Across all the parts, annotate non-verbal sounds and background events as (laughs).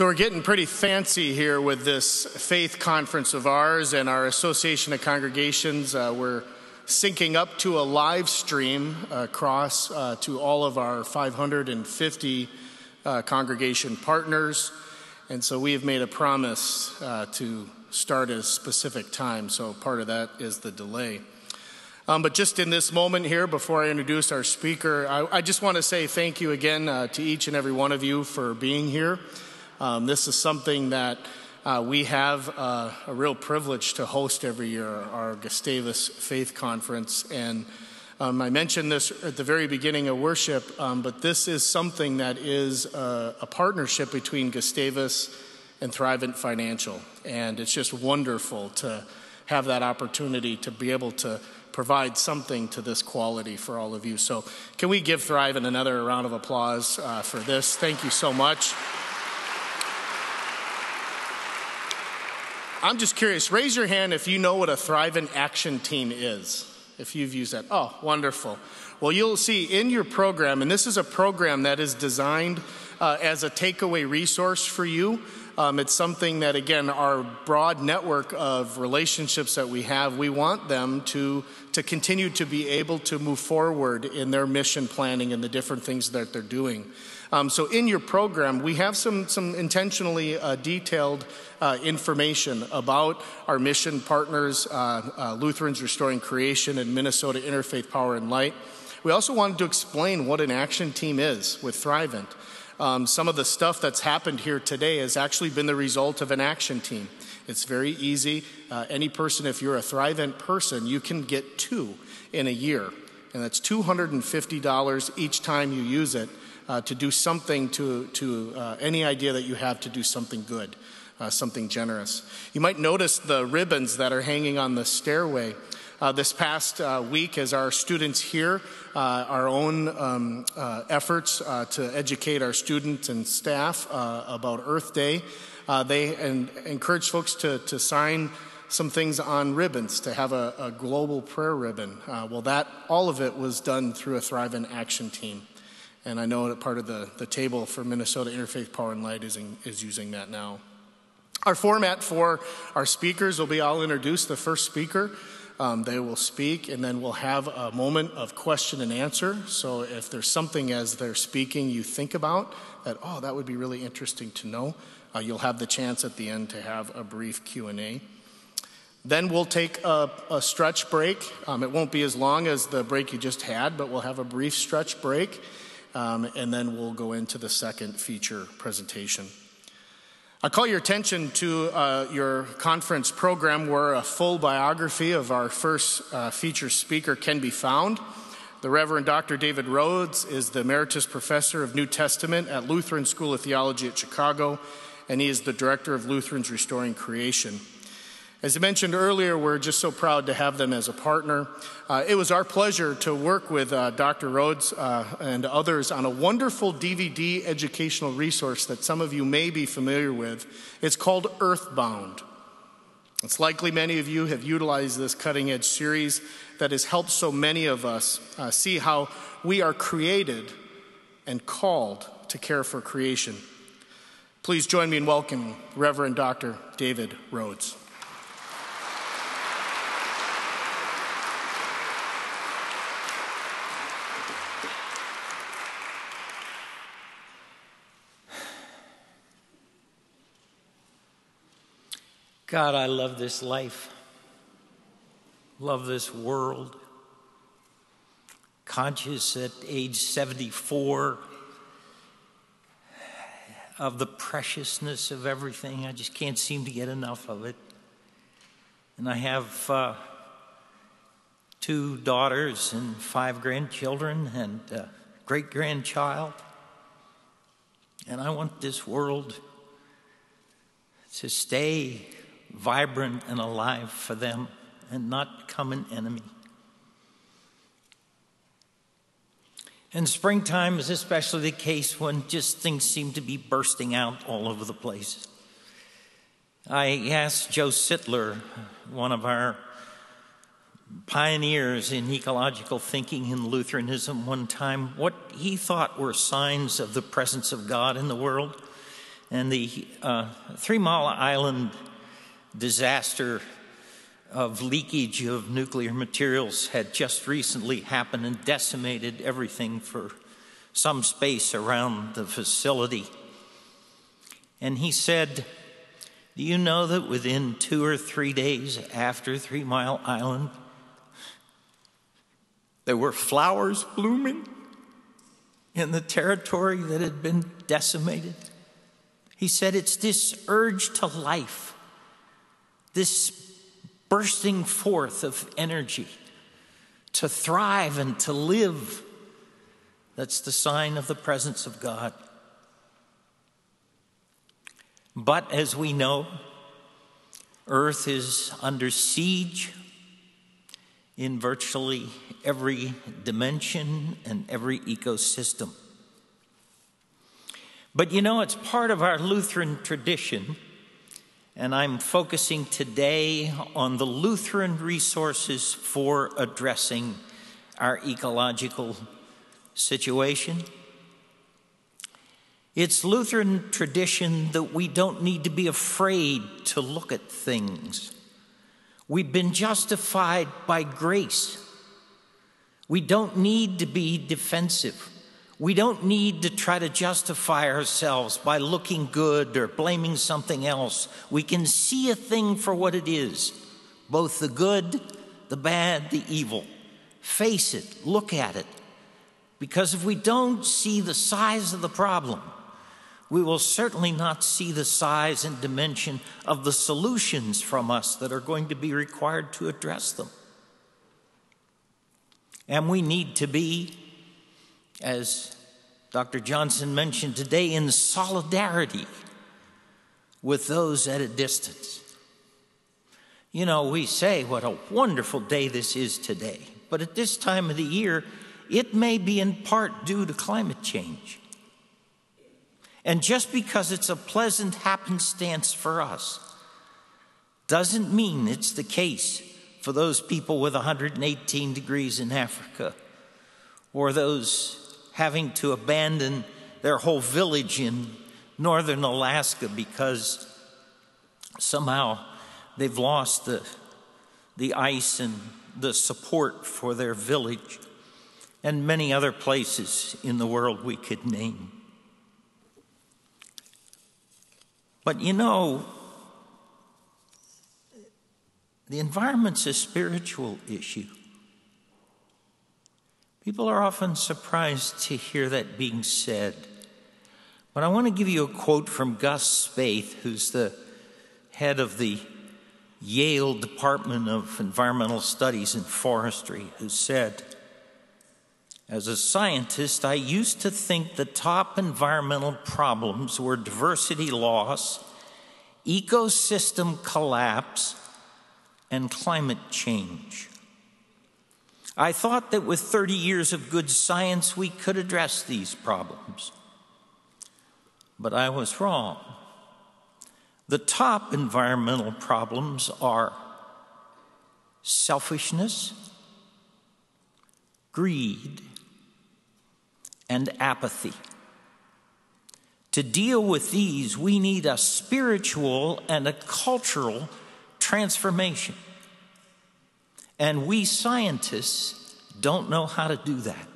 So, we're getting pretty fancy here with this faith conference of ours and our Association of Congregations. Uh, we're syncing up to a live stream across uh, to all of our 550 uh, congregation partners. And so, we have made a promise uh, to start at a specific time. So, part of that is the delay. Um, but just in this moment here, before I introduce our speaker, I, I just want to say thank you again uh, to each and every one of you for being here. Um, this is something that uh, we have uh, a real privilege to host every year, our Gustavus Faith Conference. And um, I mentioned this at the very beginning of worship, um, but this is something that is a, a partnership between Gustavus and Thrivent Financial. And it's just wonderful to have that opportunity to be able to provide something to this quality for all of you. So, can we give Thrivent another round of applause uh, for this? Thank you so much. I'm just curious, raise your hand if you know what a Thrivent Action Team is, if you've used that. Oh, wonderful. Well, you'll see in your program, and this is a program that is designed uh, as a takeaway resource for you. Um, it's something that, again, our broad network of relationships that we have, we want them to, to continue to be able to move forward in their mission planning and the different things that they're doing. Um, so in your program, we have some, some intentionally uh, detailed uh, information about our mission partners, uh, uh, Lutherans Restoring Creation and Minnesota Interfaith Power and Light. We also wanted to explain what an action team is with Thrivent. Um, some of the stuff that's happened here today has actually been the result of an action team. It's very easy. Uh, any person, if you're a Thrivent person, you can get two in a year. And that's $250 each time you use it uh, to do something to, to uh, any idea that you have to do something good, uh, something generous. You might notice the ribbons that are hanging on the stairway. Uh, this past uh, week, as our students here, uh, our own um, efforts to educate our students and staff about Earth Day, they and, encourage folks to, to sign some things on ribbons to have a, a global prayer ribbon. Uh, well, that all of it was done through a Thrivent Action Team. And I know that part of the, the table for Minnesota Interfaith Power and Light is, in, is using that now. Our format for our speakers will be I'll introduce the first speaker. Um, they will speak, and then we'll have a moment of question and answer. So if there's something as they're speaking you think about that, oh, that would be really interesting to know, uh, you'll have the chance at the end to have a brief Q&A. Then we'll take a, a stretch break. Um, it won't be as long as the break you just had, but we'll have a brief stretch break and then we'll go into the second feature presentation. I call your attention to uh, your conference program where a full biography of our first uh, feature speaker can be found. The Reverend Dr. David Rhoads is the Emeritus Professor of New Testament at Lutheran School of Theology at Chicago, and he is the Director of Lutherans Restoring Creation. As I mentioned earlier, we're just so proud to have them as a partner. Uh, it was our pleasure to work with uh, Dr. Rhoads uh, and others on a wonderful DVD educational resource that some of you may be familiar with. It's called Earthbound. It's likely many of you have utilized this cutting edge series that has helped so many of us uh, see how we are created and called to care for creation. Please join me in welcoming Reverend Dr. David Rhoads. God, I love this life, love this world. Conscious at age 74 of the preciousness of everything. I just can't seem to get enough of it. And I have uh, two daughters and five grandchildren and a great grandchild. And I want this world to stay vibrant and alive for them and not become an enemy. And springtime is especially the case when just things seem to be bursting out all over the place. I asked Joe Sittler, one of our pioneers in ecological thinking in Lutheranism, one time what he thought were signs of the presence of God in the world. And the uh, Three Mile Island disaster of leakage of nuclear materials had just recently happened and decimated everything for some space around the facility. And he said, Do you know that within two or three days after Three Mile Island, there were flowers blooming in the territory that had been decimated? He said, It's this urge to life, this bursting forth of energy to thrive and to live. That's the sign of the presence of God. But as we know, Earth is under siege in virtually every dimension and every ecosystem. But you know, it's part of our Lutheran tradition, and I'm focusing today on the Lutheran resources for addressing our ecological situation. It's Lutheran tradition that we don't need to be afraid to look at things. We've been justified by grace. We don't need to be defensive. We don't need to try to justify ourselves by looking good or blaming something else. We can see a thing for what it is both the good, the bad, the evil. Face it, look at it. Because if we don't see the size of the problem, we will certainly not see the size and dimension of the solutions from us that are going to be required to address them. And we need to be, as Dr. Johnson mentioned today, in solidarity with those at a distance. You know, we say what a wonderful day this is today, but at this time of the year, it may be in part due to climate change. And just because it's a pleasant happenstance for us doesn't mean it's the case for those people with 118 degrees in Africa or those having to abandon their whole village in northern Alaska because somehow they've lost the, the ice and the support for their village, and many other places in the world we could name. But you know, the environment's a spiritual issue. People are often surprised to hear that being said. But I want to give you a quote from Gus Speth, who's the head of the Yale Department of Environmental Studies and Forestry, who said, as a scientist, I used to think the top environmental problems were diversity loss, ecosystem collapse, and climate change. I thought that with 30 years of good science, we could address these problems. But I was wrong. The top environmental problems are selfishness, greed, and apathy. To deal with these, we need a spiritual and a cultural transformation. And we scientists don't know how to do that.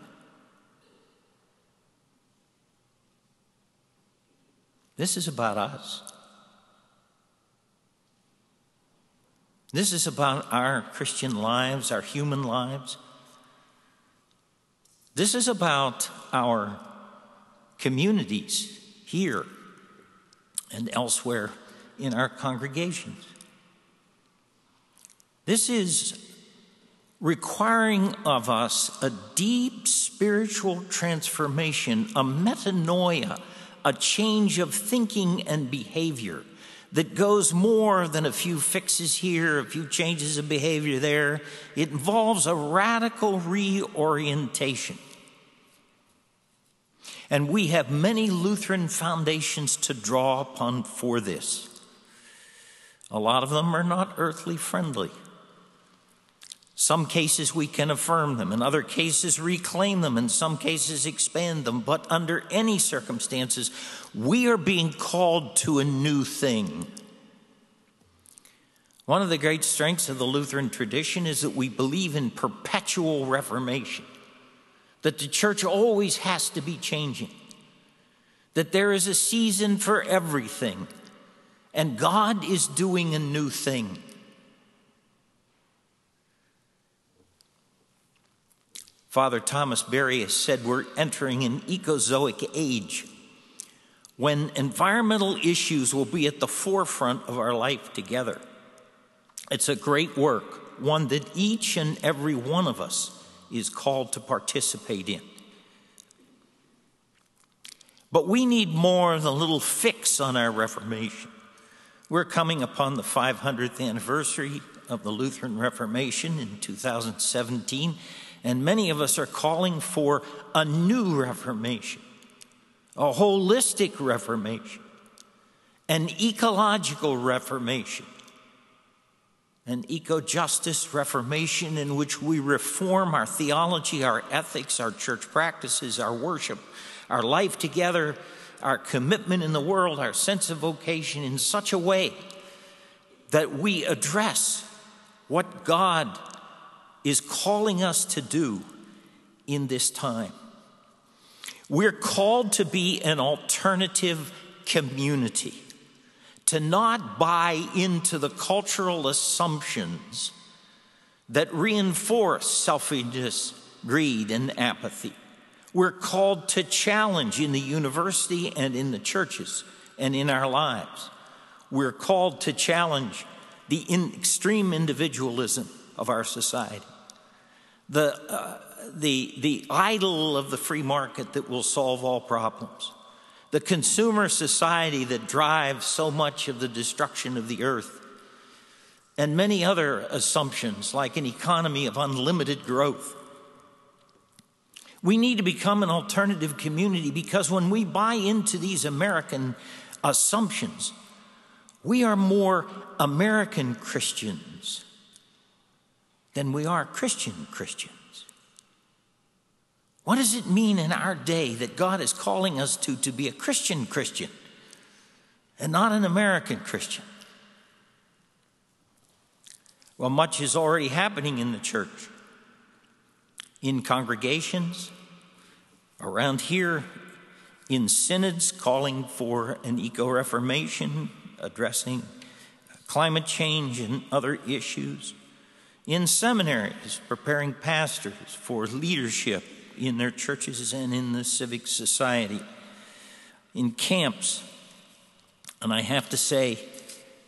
This is about us. This is about our Christian lives, our human lives. This is about our communities here and elsewhere in our congregations. This is requiring of us a deep spiritual transformation, a metanoia, a change of thinking and behavior that goes more than a few fixes here, a few changes of behavior there. It involves a radical reorientation. And we have many Lutheran foundations to draw upon for this. A lot of them are not earthly friendly. Some cases we can affirm them, in other cases reclaim them, in some cases expand them, but under any circumstances, we are being called to a new thing. One of the great strengths of the Lutheran tradition is that we believe in perpetual reformation, that the church always has to be changing, that there is a season for everything, and God is doing a new thing. Father Thomas Berry has said we're entering an ecozoic age when environmental issues will be at the forefront of our life together. It's a great work, one that each and every one of us is called to participate in. But we need more than a little fix on our Reformation. We're coming upon the 500th anniversary of the Lutheran Reformation in 2017, and many of us are calling for a new reformation, a holistic reformation, an ecological reformation, an eco justice reformation in which we reform our theology, our ethics, our church practices, our worship, our life together, our commitment in the world, our sense of vocation in such a way that we address what God is calling us to do in this time. We're called to be an alternative community, to not buy into the cultural assumptions that reinforce selfishness, greed, and apathy. We're called to challenge in the university and in the churches and in our lives. We're called to challenge the in extreme individualism of our society the, uh, the, the idol of the free market that will solve all problems, the consumer society that drives so much of the destruction of the earth, and many other assumptions like an economy of unlimited growth. We need to become an alternative community because when we buy into these American assumptions, we are more American Christians than we are Christian Christians. What does it mean in our day that God is calling us to to be a Christian Christian and not an American Christian? Well, much is already happening in the church, in congregations, around here, in synods calling for an eco reformation, addressing climate change and other issues in seminaries, preparing pastors for leadership in their churches and in the civic society, in camps. And I have to say,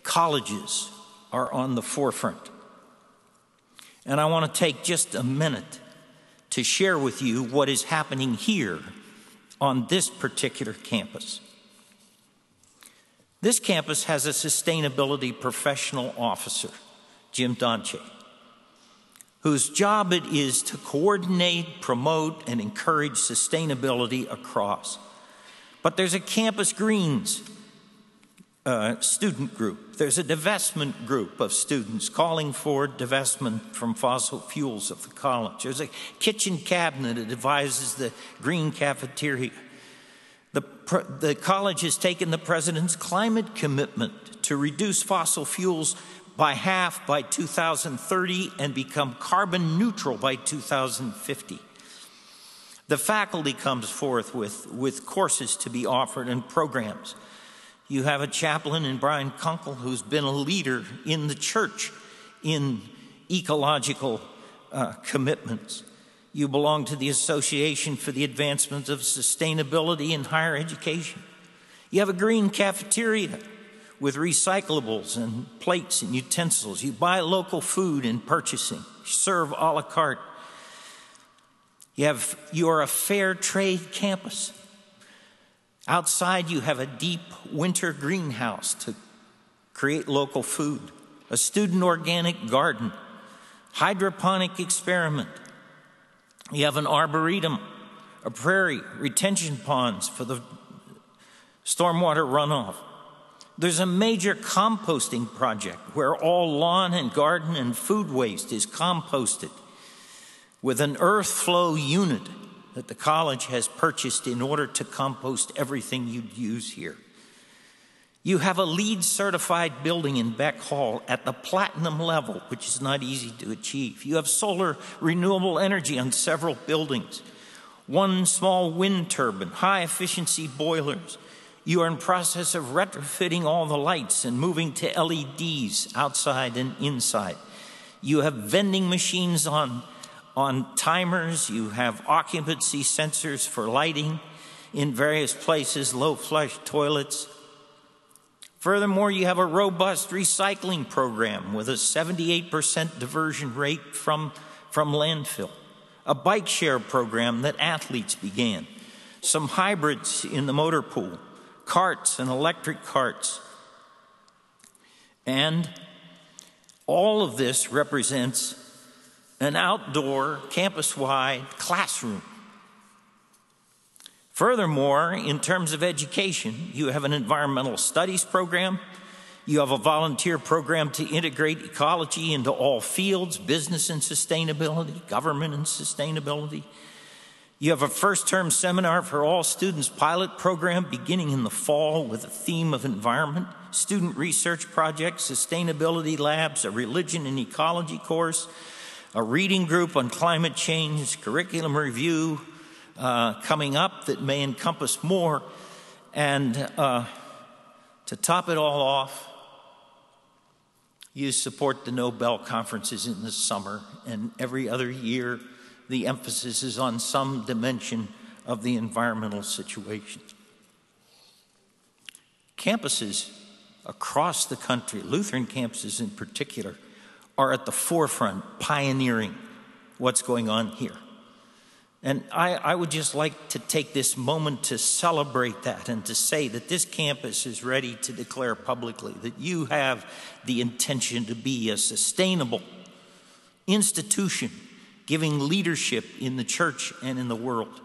colleges are on the forefront. And I want to take just a minute to share with you what is happening here on this particular campus. This campus has a sustainability professional officer, Jim Dontje whose job it is to coordinate, promote, and encourage sustainability across. But there's a Campus Greens uh, student group. There's a divestment group of students calling for divestment from fossil fuels of the college. There's a kitchen cabinet that advises the green cafeteria. The, the college has taken the president's climate commitment to reduce fossil fuels by half by 2030 and become carbon neutral by 2050. The faculty comes forth with, with courses to be offered and programs. You have a chaplain in Brian Konkol who's been a leader in the church in ecological uh, commitments. You belong to the Association for the Advancement of Sustainability in Higher Education. You have a green cafeteria with recyclables and plates and utensils. You buy local food in purchasing, serve a la carte. You, have, you are a fair trade campus. Outside, you have a deep winter greenhouse to create local food, a student organic garden, hydroponic experiment. You have an arboretum, a prairie, retention ponds for the stormwater runoff There's a major composting project where all lawn and garden and food waste is composted with an earth flow unit that the college has purchased in order to compost everything you'd use here. You have a LEED certified building in Beck Hall at the platinum level, which is not easy to achieve. You have solar renewable energy on several buildings, one small wind turbine, high efficiency boilers. You are in process of retrofitting all the lights and moving to LEDs outside and inside. You have vending machines on, on timers. You have occupancy sensors for lighting in various places, low flush toilets. Furthermore, you have a robust recycling program with a 78% diversion rate from, from landfill, a bike share program that athletes began, some hybrids in the motor pool, carts and electric carts. And all of this represents an outdoor, campus wide classroom Furthermore, in terms of education, you have an environmental studies program. You have a volunteer program to integrate ecology into all fields business and sustainability, government and sustainability. You have a first term seminar for all students pilot program beginning in the fall with a theme of environment, student research projects, sustainability labs, a religion and ecology course, a reading group on climate change, curriculum review, uh, coming up that may encompass more. And uh, to top it all off, you support the Nobel conferences in the summer, and every other year, the emphasis is on some dimension of the environmental situation. Campuses across the country, Lutheran campuses in particular, are at the forefront, pioneering what's going on here. And I, I, would just like to take this moment to celebrate that and to say that this campus is ready to declare publicly that you have the intention to be a sustainable institution giving leadership in the church and in the world.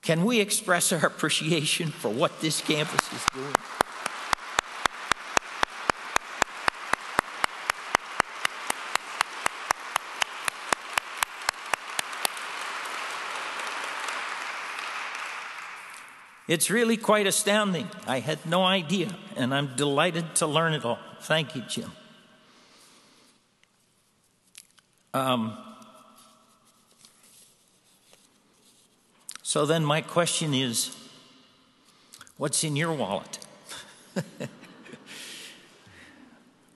Can we express our appreciation for what this campus is doing? It's really quite astounding. I had no idea, and I'm delighted to learn it all. Thank you, Jim. Um, so then, my question is what's in your wallet? (laughs)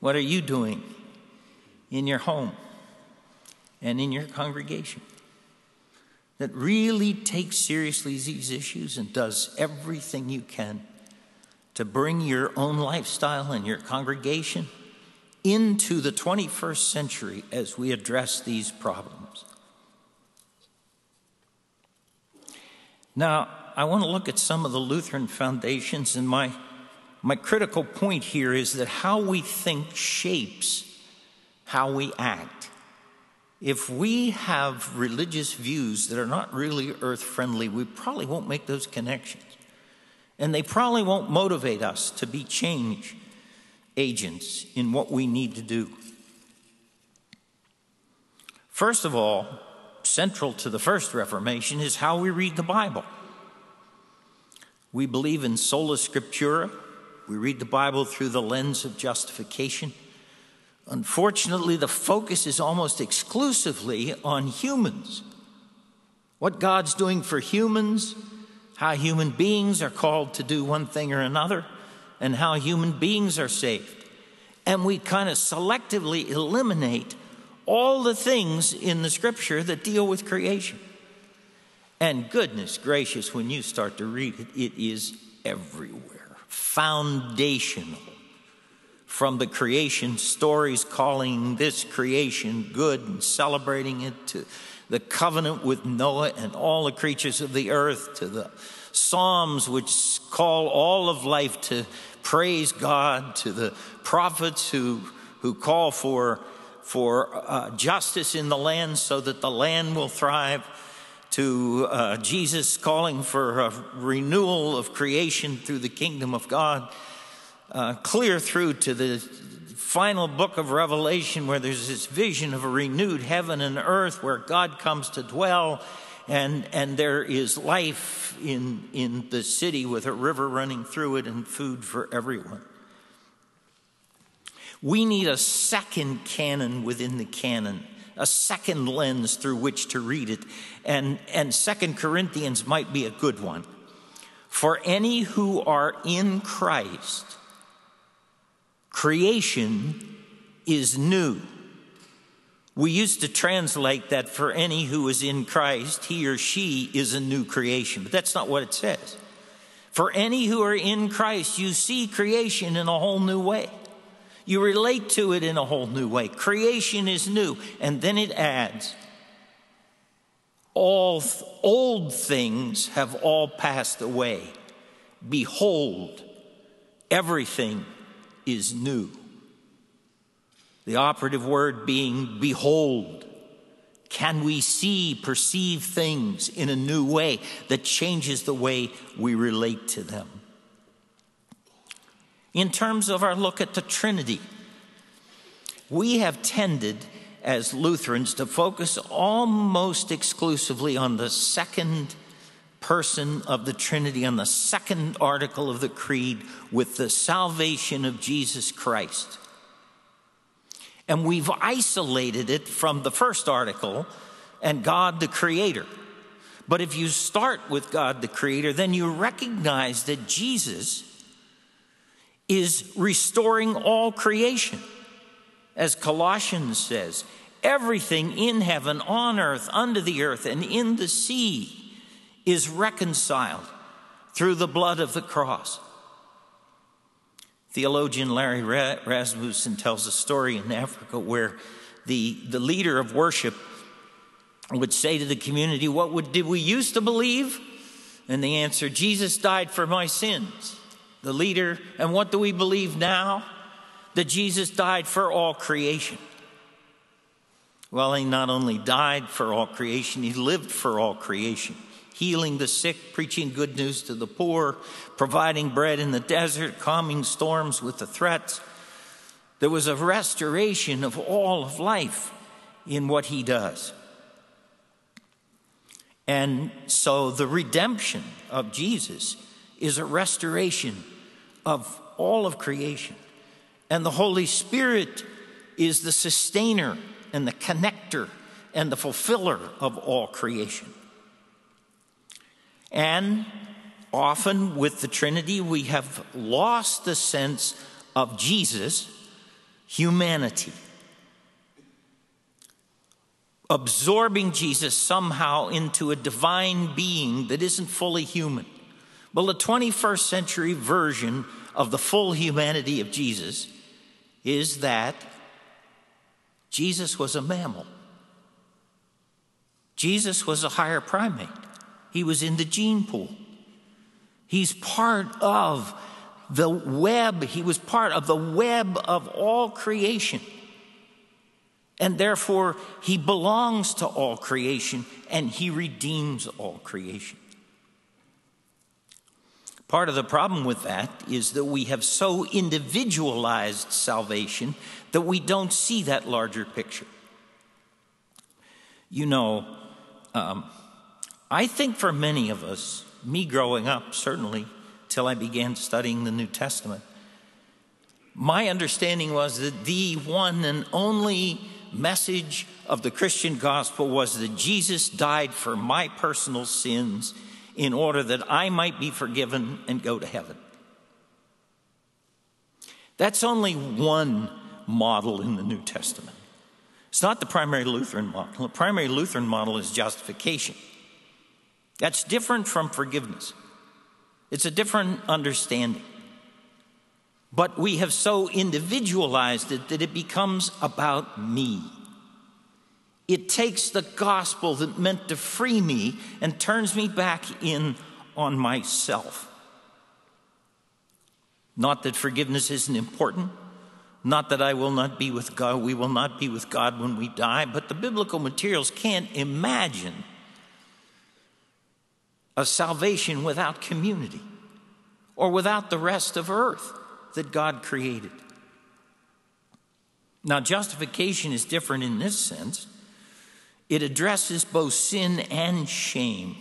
what are you doing in your home and in your congregation? that really takes seriously these issues and does everything you can to bring your own lifestyle and your congregation into the 21st century as we address these problems. Now, I want to look at some of the Lutheran foundations, and my, my critical point here is that how we think shapes how we act if we have religious views that are not really earth friendly, we probably won't make those connections. And they probably won't motivate us to be change agents in what we need to do. First of all, central to the first Reformation is how we read the Bible. We believe in sola scriptura. We read the Bible through the lens of justification. Unfortunately, the focus is almost exclusively on humans. What God's doing for humans, how human beings are called to do one thing or another, and how human beings are saved. And we kind of selectively eliminate all the things in the scripture that deal with creation. And goodness gracious, when you start to read it, it is everywhere, foundational from the creation stories calling this creation good and celebrating it to the covenant with Noah and all the creatures of the earth to the Psalms which call all of life to praise God to the prophets who who call for for uh, justice in the land so that the land will thrive to uh, Jesus calling for a renewal of creation through the kingdom of God uh, clear through to the final book of Revelation, where there's this vision of a renewed heaven and earth where God comes to dwell, and, and there is life in, in the city with a river running through it and food for everyone. We need a second canon within the canon, a second lens through which to read it. And, and Second Corinthians might be a good one. For any who are in Christ, creation is new. We used to translate that for any who is in Christ, he or she is a new creation, but that's not what it says. For any who are in Christ, you see creation in a whole new way. You relate to it in a whole new way. Creation is new. And then it adds, all old things have all passed away. Behold, everything is new. The operative word being behold. Can we see, perceive things in a new way that changes the way we relate to them? In terms of our look at the Trinity, we have tended as Lutherans to focus almost exclusively on the second person of the Trinity, on the second article of the Creed, with the salvation of Jesus Christ. And we've isolated it from the first article and God the Creator. But if you start with God the Creator, then you recognize that Jesus is restoring all creation. As Colossians says, everything in heaven, on earth, under the earth, and in the sea is reconciled through the blood of the cross. Theologian Larry Rasmussen tells a story in Africa where the, the leader of worship would say to the community, What would, did we used to believe? And the answer, Jesus died for my sins the leader. And what do we believe now? That Jesus died for all creation. Well, he not only died for all creation, he lived for all creation, healing the sick, preaching good news to the poor, providing bread in the desert, calming storms with the threats. There was a restoration of all of life in what he does. And so the redemption of Jesus is a restoration of all of creation. And the Holy Spirit is the sustainer and the connector and the fulfiller of all creation. And often with the Trinity, we have lost the sense of Jesus' humanity. Absorbing Jesus somehow into a divine being that isn't fully human. Well, the 21st century version of the full humanity of Jesus is that Jesus was a mammal. Jesus was a higher primate. He was in the gene pool. He's part of the web, he was part of the web of all creation. And therefore, he belongs to all creation and he redeems all creation. Part of the problem with that is that we have so individualized salvation that we don't see that larger picture. You know, um, I think for many of us, me growing up, certainly, till I began studying the New Testament, my understanding was that the one and only message of the Christian gospel was that Jesus died for my personal sins in order that I might be forgiven and go to heaven. That's only one model in the New Testament. It's not the primary Lutheran model. The primary Lutheran model is justification. That's different from forgiveness. It's a different understanding. But we have so individualized it that it becomes about me. It takes the gospel that meant to free me and turns me back in on myself. Not that forgiveness isn't important, not that I will not be with God, we will not be with God when we die, but the biblical materials can't imagine a salvation without community or without the rest of earth. that God created. Now, justification is different in this sense. It addresses both sin and shame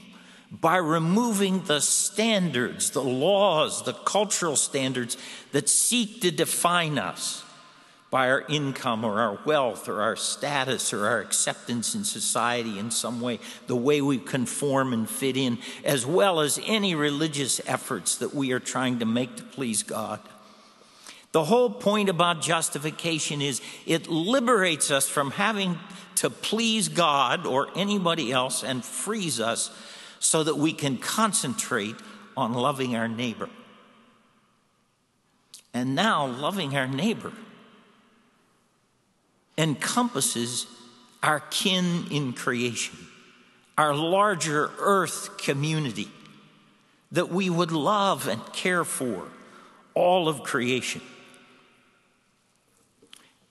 by removing the standards, the laws, the cultural standards that seek to define us by our income or our wealth or our status or our acceptance in society in some way, the way we conform and fit in, as well as any religious efforts that we are trying to make to please God. The whole point about justification is it liberates us from having to please God or anybody else and frees us so that we can concentrate on loving our neighbor. And now, loving our neighbor encompasses our kin in creation, our larger earth community that we would love and care for, all of creation.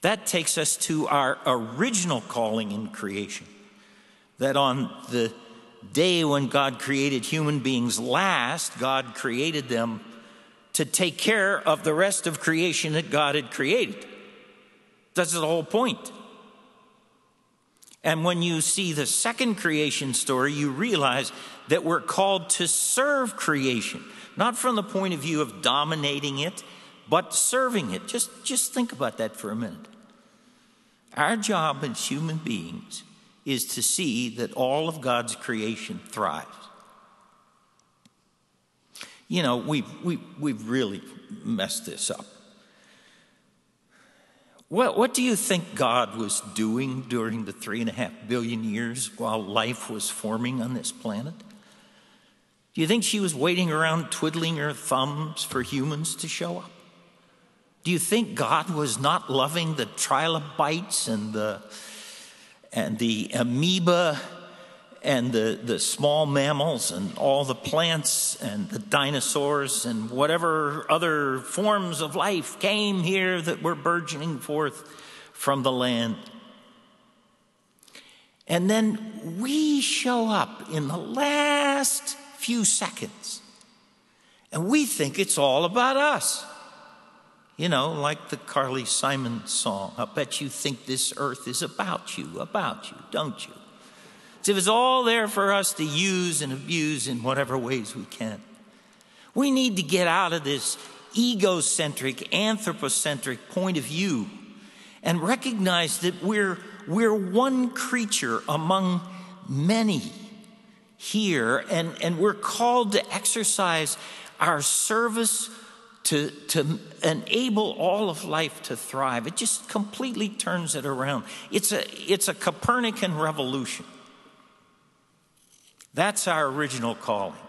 That takes us to our original calling in creation. That on the day when God created human beings last, God created them to take care of the rest of creation that God had created. That's the whole point. And when you see the second creation story, you realize that we're called to serve creation, not from the point of view of dominating it, but serving it. Just, just think about that for a minute. Our job as human beings is to see that all of God's creation thrives. You know, we've, we, we've really messed this up. What, what do you think God was doing during the three and a half billion years while life was forming on this planet? Do you think she was waiting around twiddling her thumbs for humans to show up? Do you think God was not loving the trilobites and the, and the amoeba and the, the small mammals and all the plants and the dinosaurs and whatever other forms of life came here that were burgeoning forth from the land? And then we show up in the last few seconds and we think it's all about us. You know, like the Carly Simon song, I bet you think this earth is about you, about you, don't you? As if it's all there for us to use and abuse in whatever ways we can. We need to get out of this egocentric, anthropocentric point of view and recognize that we're, we're one creature among many here, and, and we're called to exercise our service to, to enable all of life to thrive. It just completely turns it around. It's a, it's a Copernican revolution. That's our original calling.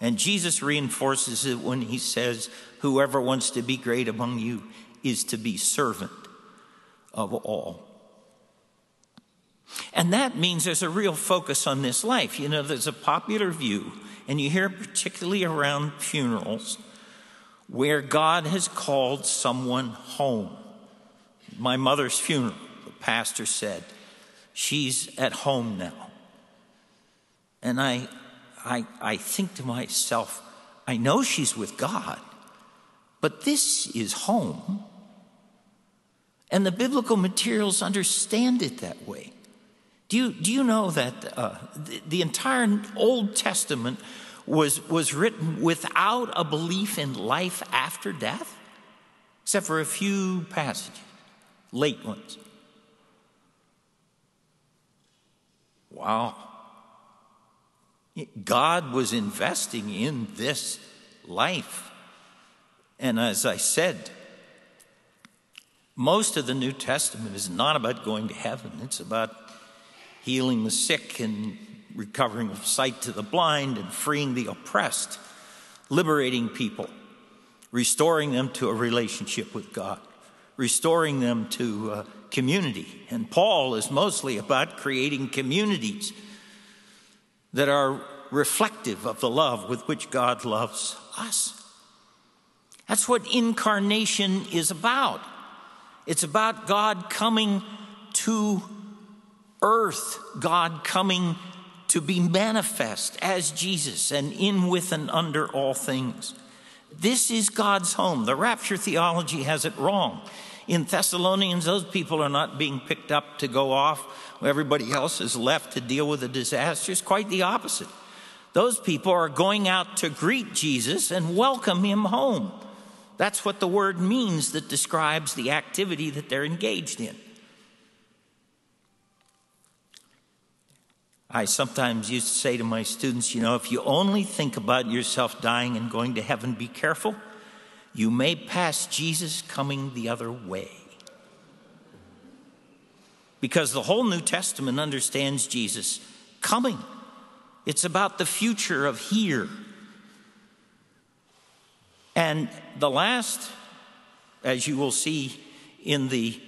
And Jesus reinforces it when he says, Whoever wants to be great among you is to be servant of all. And that means there's a real focus on this life. You know, there's a popular view, and you hear particularly around funerals where God has called someone home. My mother's funeral, the pastor said, she's at home now. And I, I, I think to myself, I know she's with God, but this is home. And the biblical materials understand it that way. Do you, do you know that uh, the, the entire Old Testament was, was written without a belief in life after death, except for a few passages, late ones. Wow. God was investing in this life. And as I said, most of the New Testament is not about going to heaven, it's about healing the sick and recovering of sight to the blind and freeing the oppressed, liberating people, restoring them to a relationship with God, restoring them to uh, community. And Paul is mostly about creating communities that are reflective of the love with which God loves us. That's what incarnation is about. It's about God coming to earth, God coming to be manifest as Jesus and in, with, and under all things. This is God's home. The rapture theology has it wrong. In Thessalonians, those people are not being picked up to go off. Everybody else is left to deal with the disasters. Quite the opposite. Those people are going out to greet Jesus and welcome him home. That's what the word means that describes the activity that they're engaged in. I sometimes used to say to my students, you know, if you only think about yourself dying and going to heaven, be careful. You may pass Jesus coming the other way. Because the whole New Testament understands Jesus coming. It's about the future of here. And the last, as you will see in the,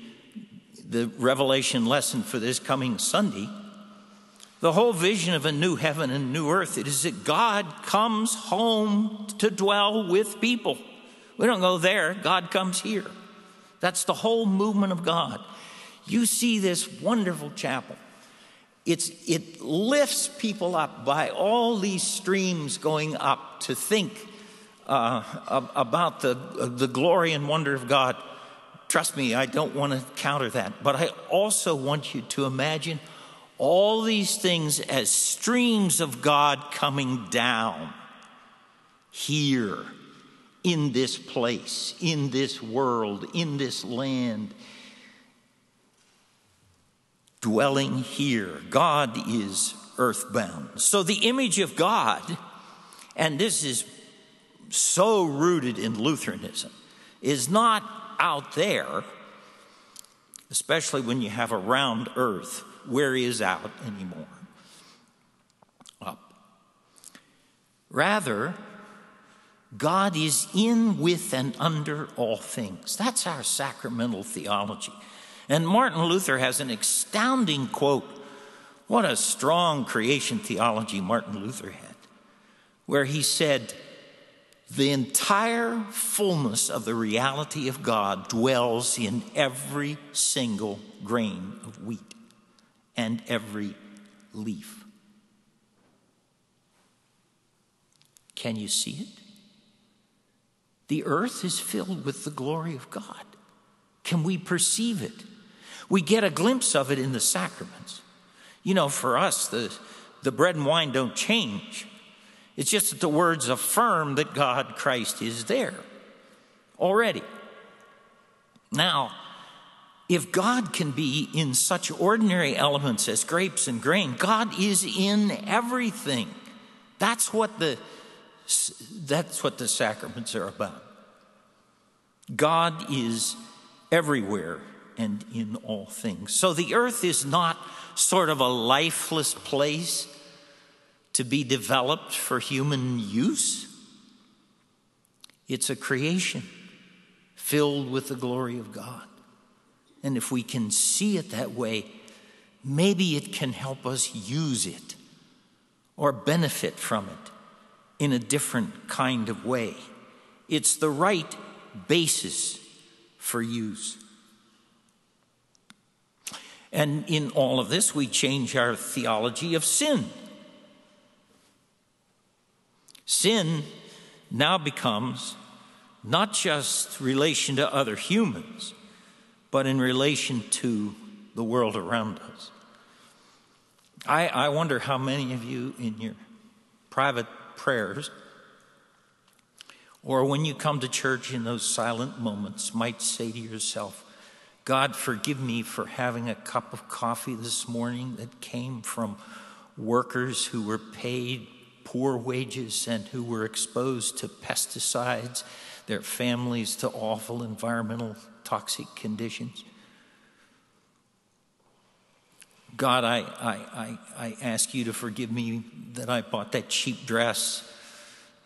the Revelation lesson for this coming Sunday, the whole vision of a new heaven and new earth it is that God comes home to dwell with people. We don't go there, God comes here. That's the whole movement of God. You see this wonderful chapel. It's, it lifts people up by all these streams going up to think uh, about the, the glory and wonder of God. Trust me, I don't want to counter that, but I also want you to imagine all these things as streams of God coming down here in this place, in this world, in this land dwelling here. God is earthbound. So the image of God, and this is so rooted in Lutheranism, is not out there, especially when you have a round earth. Where is out anymore? Up. Rather, God is in, with, and under all things. That's our sacramental theology. And Martin Luther has an astounding quote. What a strong creation theology Martin Luther had, where he said, The entire fullness of the reality of God dwells in every single grain of wheat and every leaf. Can you see it? The earth is filled with the glory of God. Can we perceive it? We get a glimpse of it in the sacraments. You know, for us, the, the bread and wine don't change. It's just that the words affirm that God, Christ, is there already. Now, if God can be in such ordinary elements as grapes and grain, God is in everything. That's what the, that's what the sacraments are about. God is everywhere and in all things. So the earth is not sort of a lifeless place to be developed for human use, it's a creation filled with the glory of God. And if we can see it that way, maybe it can help us use it or benefit from it in a different kind of way. It's the right basis for use. And in all of this, we change our theology of sin. Sin now becomes not just relation to other humans, but in relation to the world around us. I, I wonder how many of you in your private prayers or when you come to church in those silent moments might say to yourself, God, forgive me for having a cup of coffee this morning that came from workers who were paid poor wages and who were exposed to pesticides, their families to awful environmental toxic conditions. God, I, I, I, I ask you to forgive me that I bought that cheap dress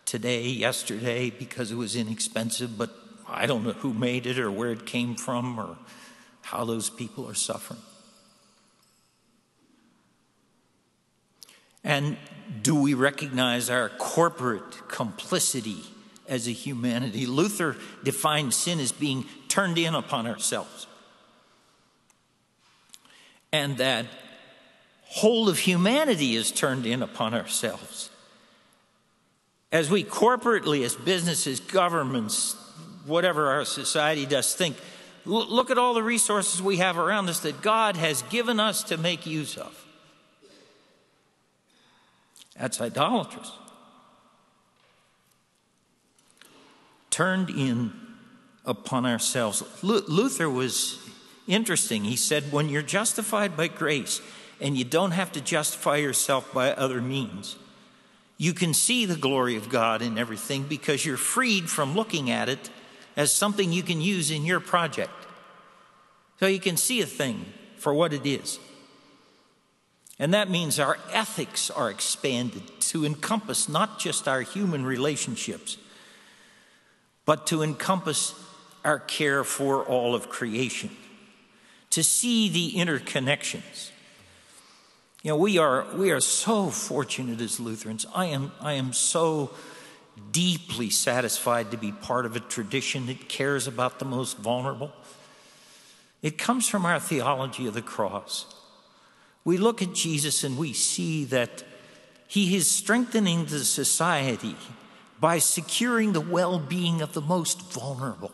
today, yesterday, because it was inexpensive, but I don't know who made it or where it came from or how those people are suffering. And do we recognize our corporate complicity as a humanity? Luther defined sin as being turned in upon ourselves. And that whole of humanity is turned in upon ourselves. As we corporately, as businesses, governments, whatever our society does, think, look at all the resources we have around us that God has given us to make use of. That's idolatrous. Turned in upon ourselves. Luther was interesting. He said, when you're justified by grace and you don't have to justify yourself by other means, you can see the glory of God in everything because you're freed from looking at it as something you can use in your project. So you can see a thing for what it is. And that means our ethics are expanded to encompass not just our human relationships, but to encompass our care for all of creation, to see the interconnections. You know, we are, we are so fortunate as Lutherans. I am, I am so deeply satisfied to be part of a tradition that cares about the most vulnerable. It comes from our theology of the cross. We look at Jesus and we see that he is strengthening the society by securing the well being of the most vulnerable.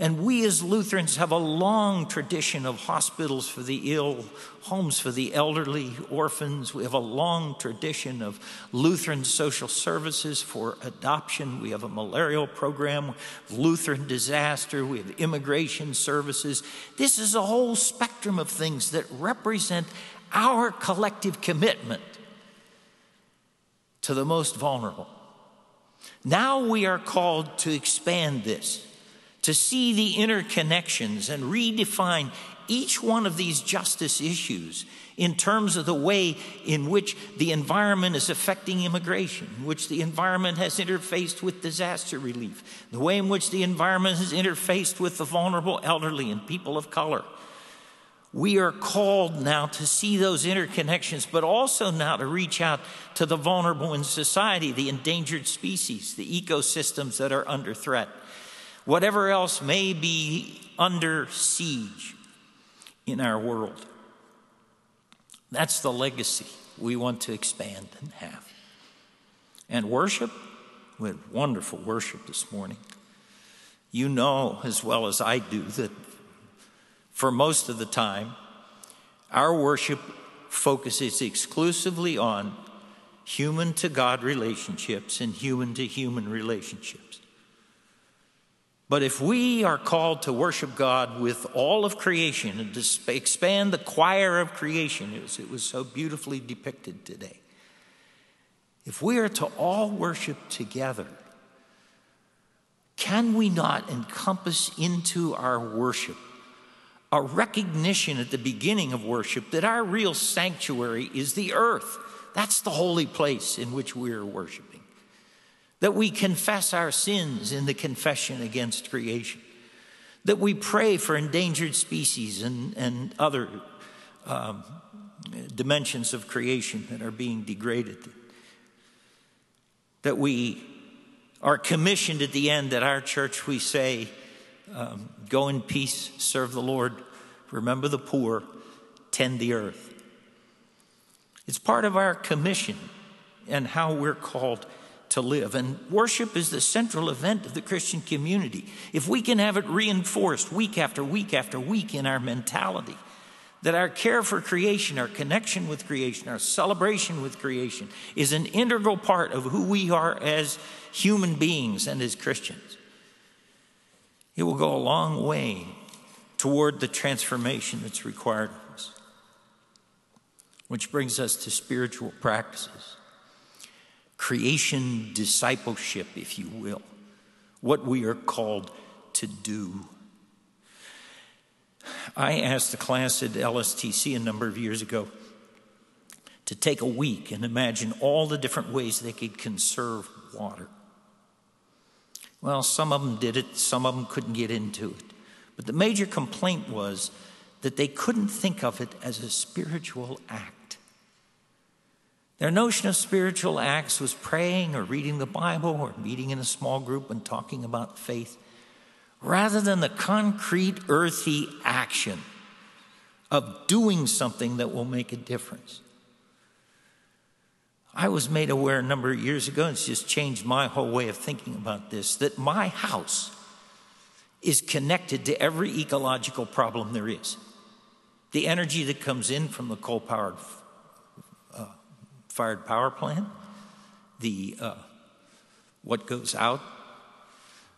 And we as Lutherans have a long tradition of hospitals for the ill, homes for the elderly, orphans. We have a long tradition of Lutheran social services for adoption. We have a malarial program, Lutheran disaster. We have immigration services. This is a whole spectrum of things that represent our collective commitment to the most vulnerable. Now we are called to expand this to see the interconnections and redefine each one of these justice issues in terms of the way in which the environment is affecting immigration, which the environment has interfaced with disaster relief, the way in which the environment has interfaced with the vulnerable elderly and people of color. We are called now to see those interconnections, but also now to reach out to the vulnerable in society, the endangered species, the ecosystems that are under threat whatever else may be under siege in our world. That's the legacy we want to expand and have. And worship, we had wonderful worship this morning. You know as well as I do that for most of the time, our worship focuses exclusively on human to God relationships and human to human relationships. But if we are called to worship God with all of creation and to expand the choir of creation, as it was so beautifully depicted today, if we are to all worship together, can we not encompass into our worship a recognition at the beginning of worship that our real sanctuary is the earth? That's the holy place in which we are worshiping that we confess our sins in the confession against creation, that we pray for endangered species and, and other um, dimensions of creation that are being degraded, that we are commissioned at the end at our church, we say, um, Go in peace, serve the Lord, remember the poor, tend the earth. It's part of our commission and how we're called to live. And worship is the central event of the Christian community. If we can have it reinforced week after week after week in our mentality, that our care for creation, our connection with creation, our celebration with creation is an integral part of who we are as human beings and as Christians. It will go a long way toward the transformation that's required of us. Which brings us to spiritual practices creation discipleship, if you will, what we are called to do. I asked the class at LSTC a number of years ago to take a week and imagine all the different ways they could conserve water. Well, some of them did it, some of them couldn't get into it. But the major complaint was that they couldn't think of it as a spiritual act. Their notion of spiritual acts was praying or reading the Bible or meeting in a small group and talking about faith, rather than the concrete, earthy action of doing something that will make a difference. I was made aware a number of years ago, and it's just changed my whole way of thinking about this, that my house is connected to every ecological problem there is. The energy that comes in from the coal powered fired power plant, the uh, what goes out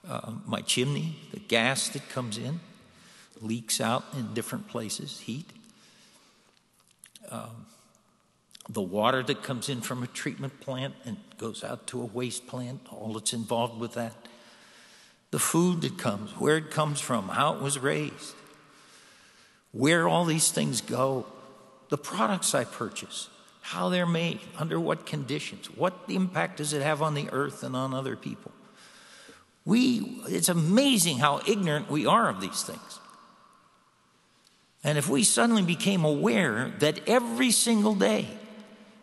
uh, my chimney, the gas that comes in, leaks out in different places, heat. Um, the water that comes in from a treatment plant and goes out to a waste plant, all that's involved with that. The food that comes, where it comes from, how it was raised, where all these things go, the products I purchase, how they're made, under what conditions, what impact does it have on the earth and on other people. We, it's amazing how ignorant we are of these things. And if we suddenly became aware that every single day,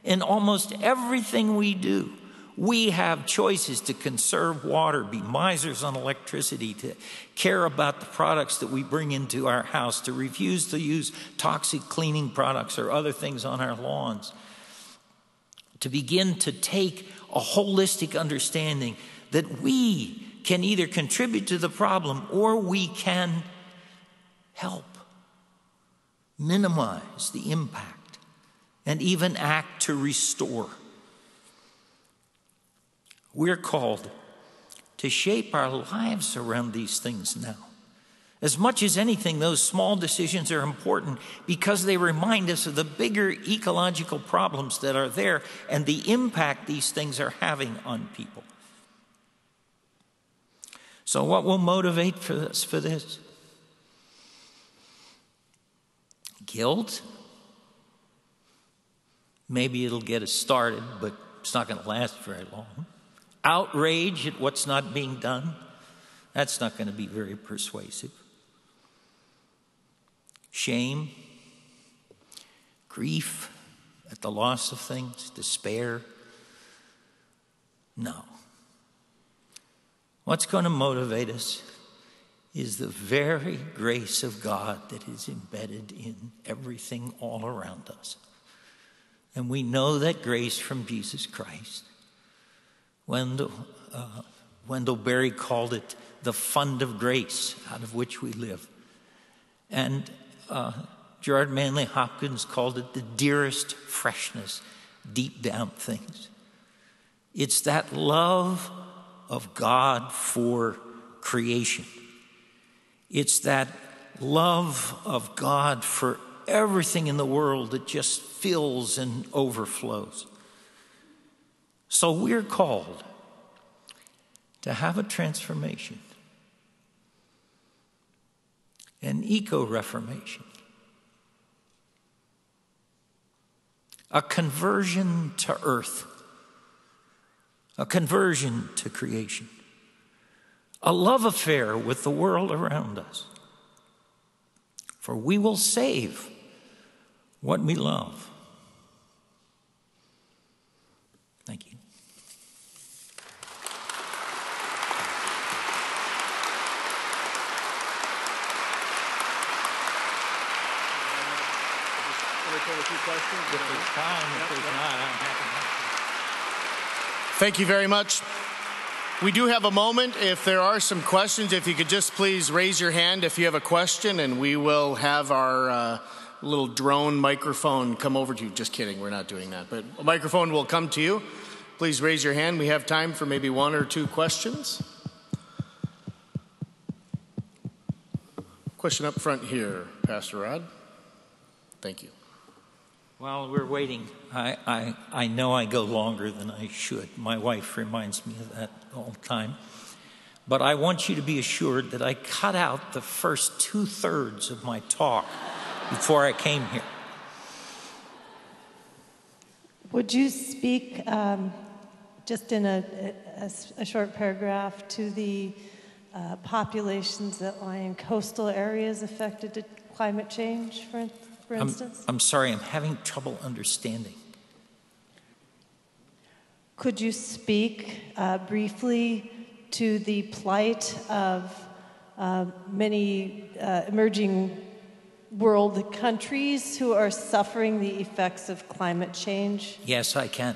in almost everything we do, we have choices to conserve water, be misers on electricity, to care about the products that we bring into our house, to refuse to use toxic cleaning products or other things on our lawns, to begin to take a holistic understanding that we can either contribute to the problem or we can help minimize the impact and even act to restore. We're called to shape our lives around these things now. As much as anything, those small decisions are important because they remind us of the bigger ecological problems that are there and the impact these things are having on people. So, what will motivate for? For this? Guilt. Maybe it'll get us started, but it's not going to last very long. Outrage at what's not being done. That's not going to be very persuasive. Shame, grief at the loss of things, despair. No. What's going to motivate us is the very grace of God that is embedded in everything all around us. And we know that grace from Jesus Christ. Wendell, uh, Wendell Berry called it the fund of grace out of which we live. And uh, Gerard Manley Hopkins called it the dearest freshness deep down things. It's that love of God for creation. It's that love of God for everything in the world that just fills and overflows. So we're called to have a transformation, an eco reformation, a conversion to earth a conversion to creation, a love affair with the world around us. For we will save what we love. Thank you. If there's time, if there's not, I'm happy. Thank you very much. We do have a moment. If there are some questions, if you could just please raise your hand if you have a question, and we will have our uh, little drone microphone come over to you. Just kidding, we're not doing that. But a microphone will come to you. Please raise your hand. We have time for maybe one or two questions. Question up front here, Pastor Rod. Thank you. While we're waiting, I, I, I know I go longer than I should. My wife reminds me of that all the time. But I want you to be assured that I cut out the first two thirds of my talk before I came here. Would you speak um, just in a, a, a, short paragraph to the uh, populations that lie in coastal areas affected to climate change, for instance? For? I'm, I'm sorry, I'm having trouble understanding. Could you speak uh, briefly to the plight of uh, many uh, emerging world countries who are suffering the effects of climate change? Yes, I can.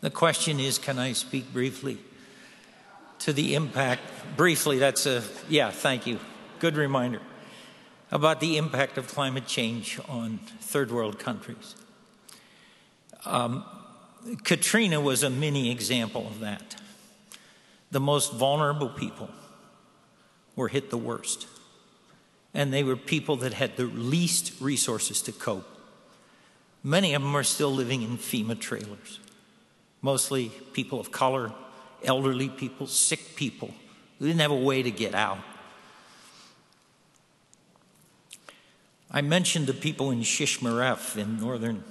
The question is can I speak briefly to the impact? Briefly, that's a, yeah, thank you. Good reminder about the impact of climate change on third world countries. Um, Katrina was a mini example of that. The most vulnerable people were hit the worst. And they were people that had the least resources to cope. Many of them are still living in FEMA trailers, mostly people of color, elderly people, sick people who didn't have a way to get out. I mentioned the people in Shishmaref in northern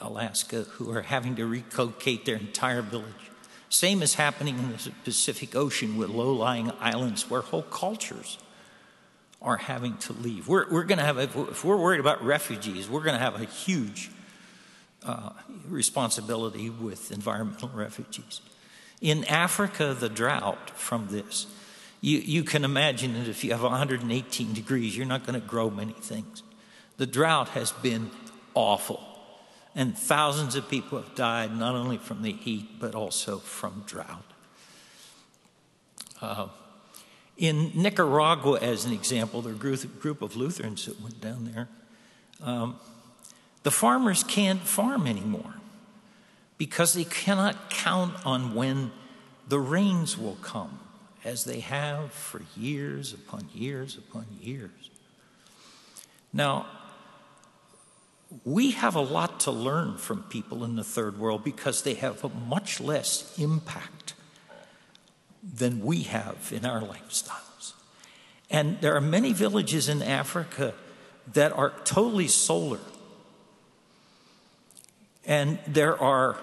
Alaska who are having to relocate their entire village. Same is happening in the Pacific Ocean with low lying islands where whole cultures are having to leave. We're, we're going to have, if we're worried about refugees, we're going to have a huge uh, responsibility with environmental refugees. In Africa, the drought from this, you, you can imagine that if you have 118 degrees, you're not going to grow many things. The drought has been awful. And thousands of people have died not only from the heat, but also from drought. Uh, in Nicaragua, as an example, there are a group of Lutherans that went down there. Um, the farmers can't farm anymore because they cannot count on when the rains will come, as they have for years upon years upon years. Now, we have a lot to learn from people in the third world because they have a much less impact than we have in our lifestyles. And there are many villages in Africa that are totally solar. And there are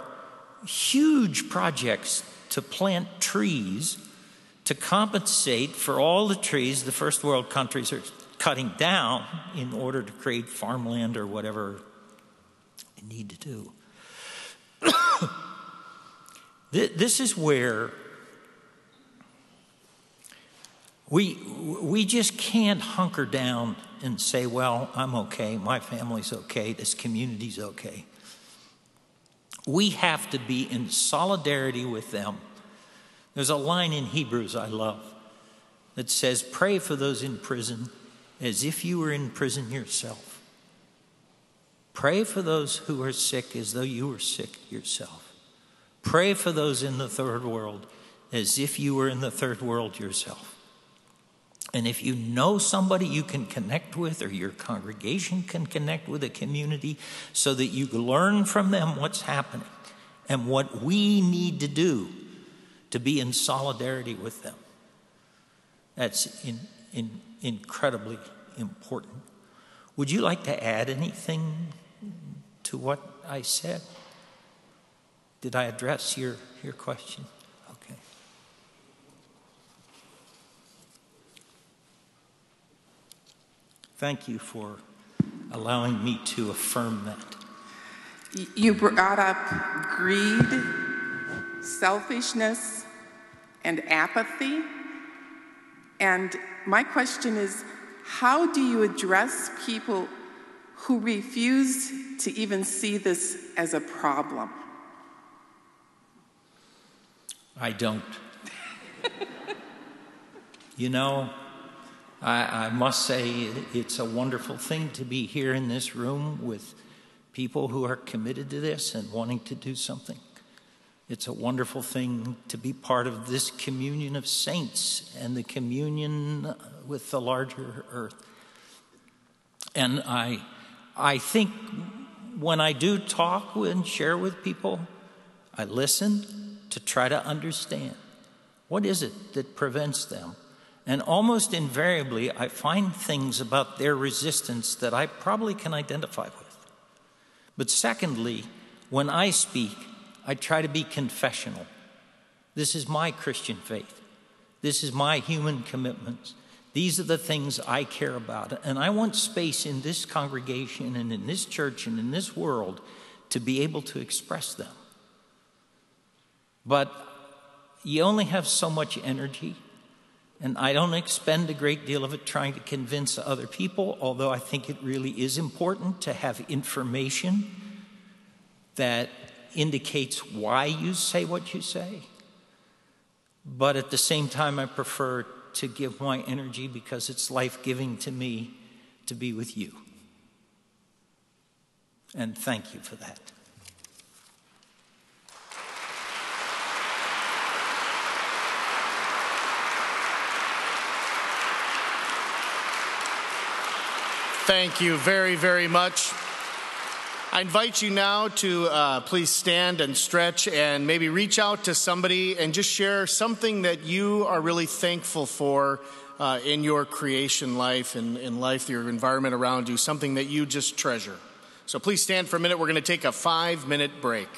huge projects to plant trees to compensate for all the trees the first world countries are cutting down in order to create farmland or whatever they need to do. (coughs) this is where we, we just can't hunker down and say, well, I'm okay, my family's okay, this community's okay. We have to be in solidarity with them. There's a line in Hebrews I love that says, Pray for those in prison as if you were in prison yourself. Pray for those who are sick as though you were sick yourself. Pray for those in the third world as if you were in the third world yourself. And if you know somebody you can connect with, or your congregation can connect with a community, so that you can learn from them what's happening and what we need to do to be in solidarity with them, that's in, in, incredibly important. Would you like to add anything to what I said? Did I address your, your question? Okay. Thank you for allowing me to affirm that. You brought up greed, selfishness, and apathy. And my question is how do you address people who refuse to even see this as a problem? I don't. you know, I, I, must say it's a wonderful thing to be here in this room with people who are committed to this and wanting to do something. It's a wonderful thing to be part of this communion of saints and the communion with the larger earth. And I, I think when I do talk and share with people, I listen to try to understand what is it that prevents them. And almost invariably, I find things about their resistance that I probably can identify with. But secondly, when I speak, I try to be confessional. This is my Christian faith. This is my human commitments. These are the things I care about. And I want space in this congregation and in this church and in this world to be able to express them. But you only have so much energy. And I don't expend a great deal of it trying to convince other people, although I think it really is important to have information that indicates why you say what you say. But at the same time, I prefer to give my energy because it's life giving to me to be with you. And thank you for that. Thank you very, very much. I invite you now to uh, please stand and stretch and maybe reach out to somebody and just share something that you are really thankful for uh, in your creation life and in life, your environment around you, something that you just treasure. So please stand for a minute. We're going to take a five minute break.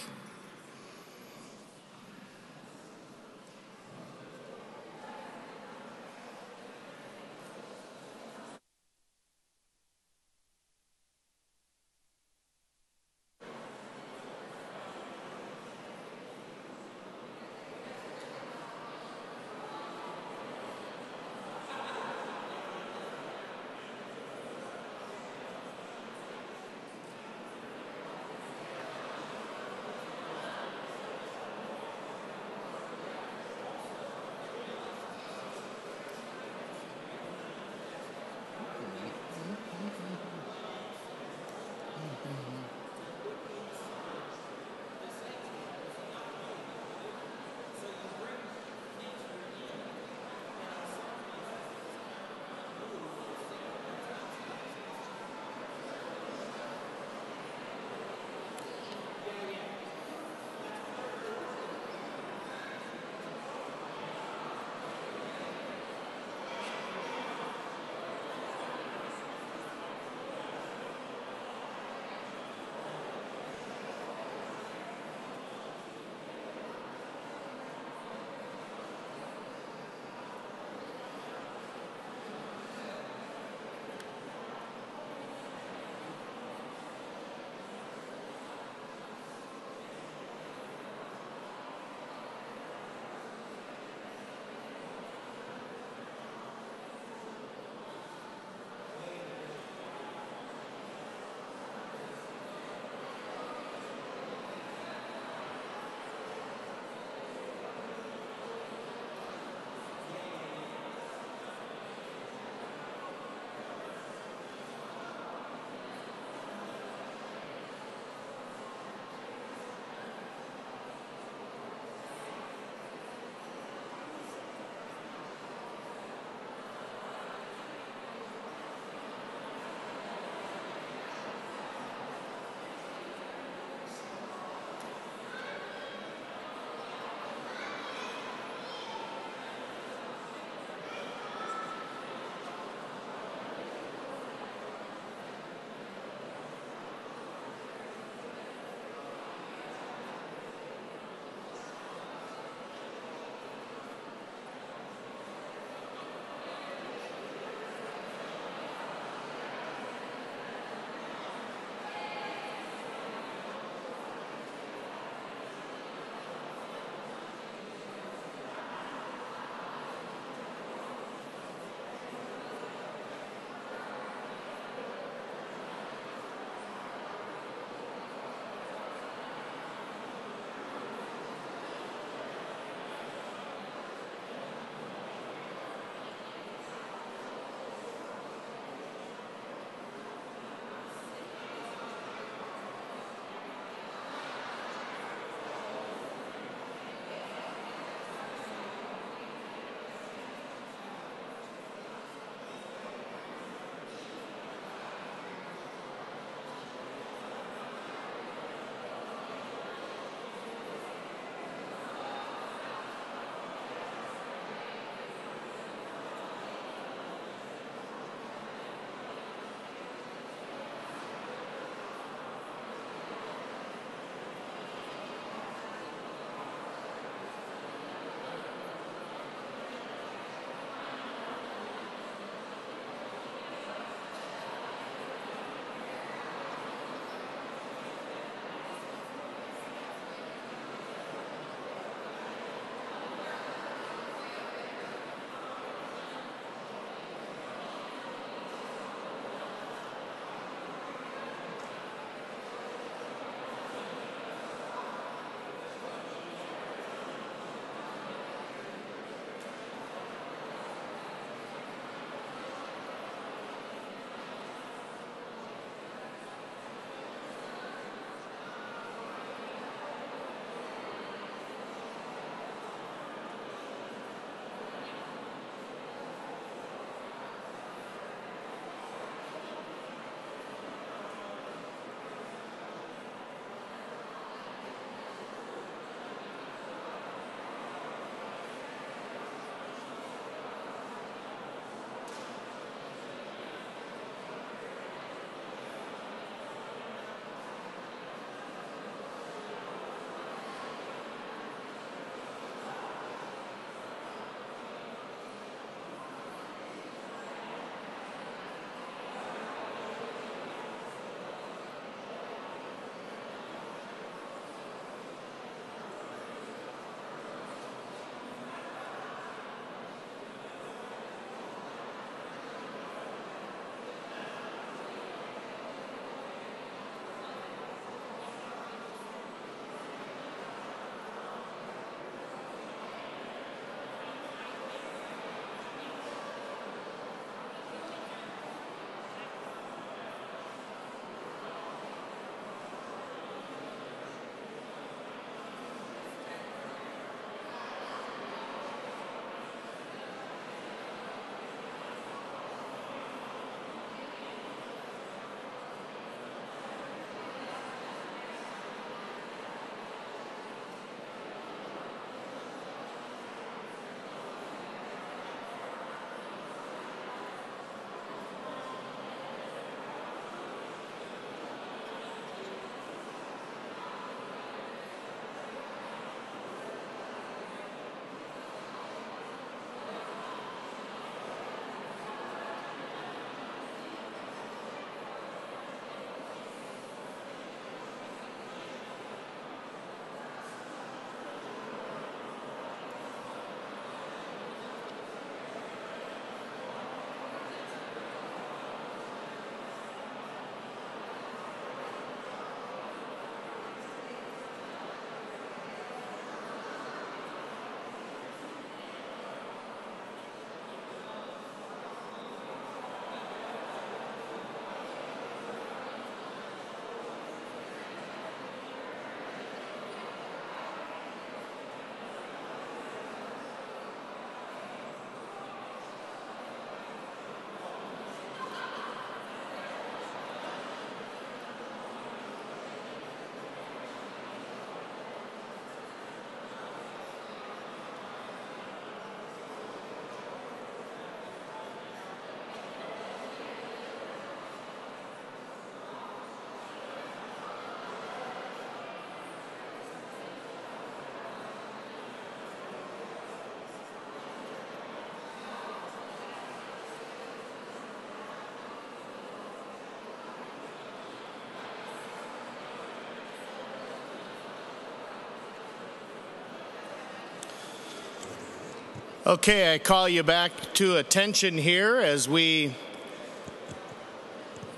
Okay, I call you back to attention here as we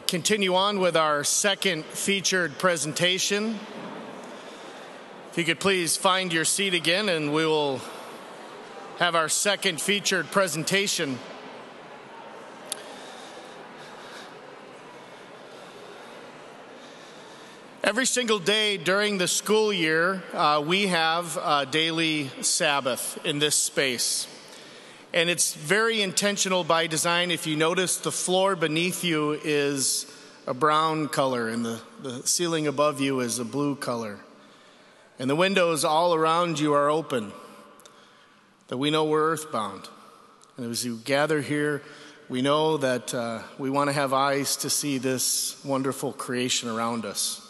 continue on with our second featured presentation. If you could please find your seat again, and we will have our second featured presentation. Every single day during the school year, uh, we have a daily Sabbath in this space. And it's very intentional by design. If you notice, the floor beneath you is a brown color, and the, the ceiling above you is a blue color. And the windows all around you are open, that we know we're earthbound. And as you gather here, we know that uh, we want to have eyes to see this wonderful creation around us.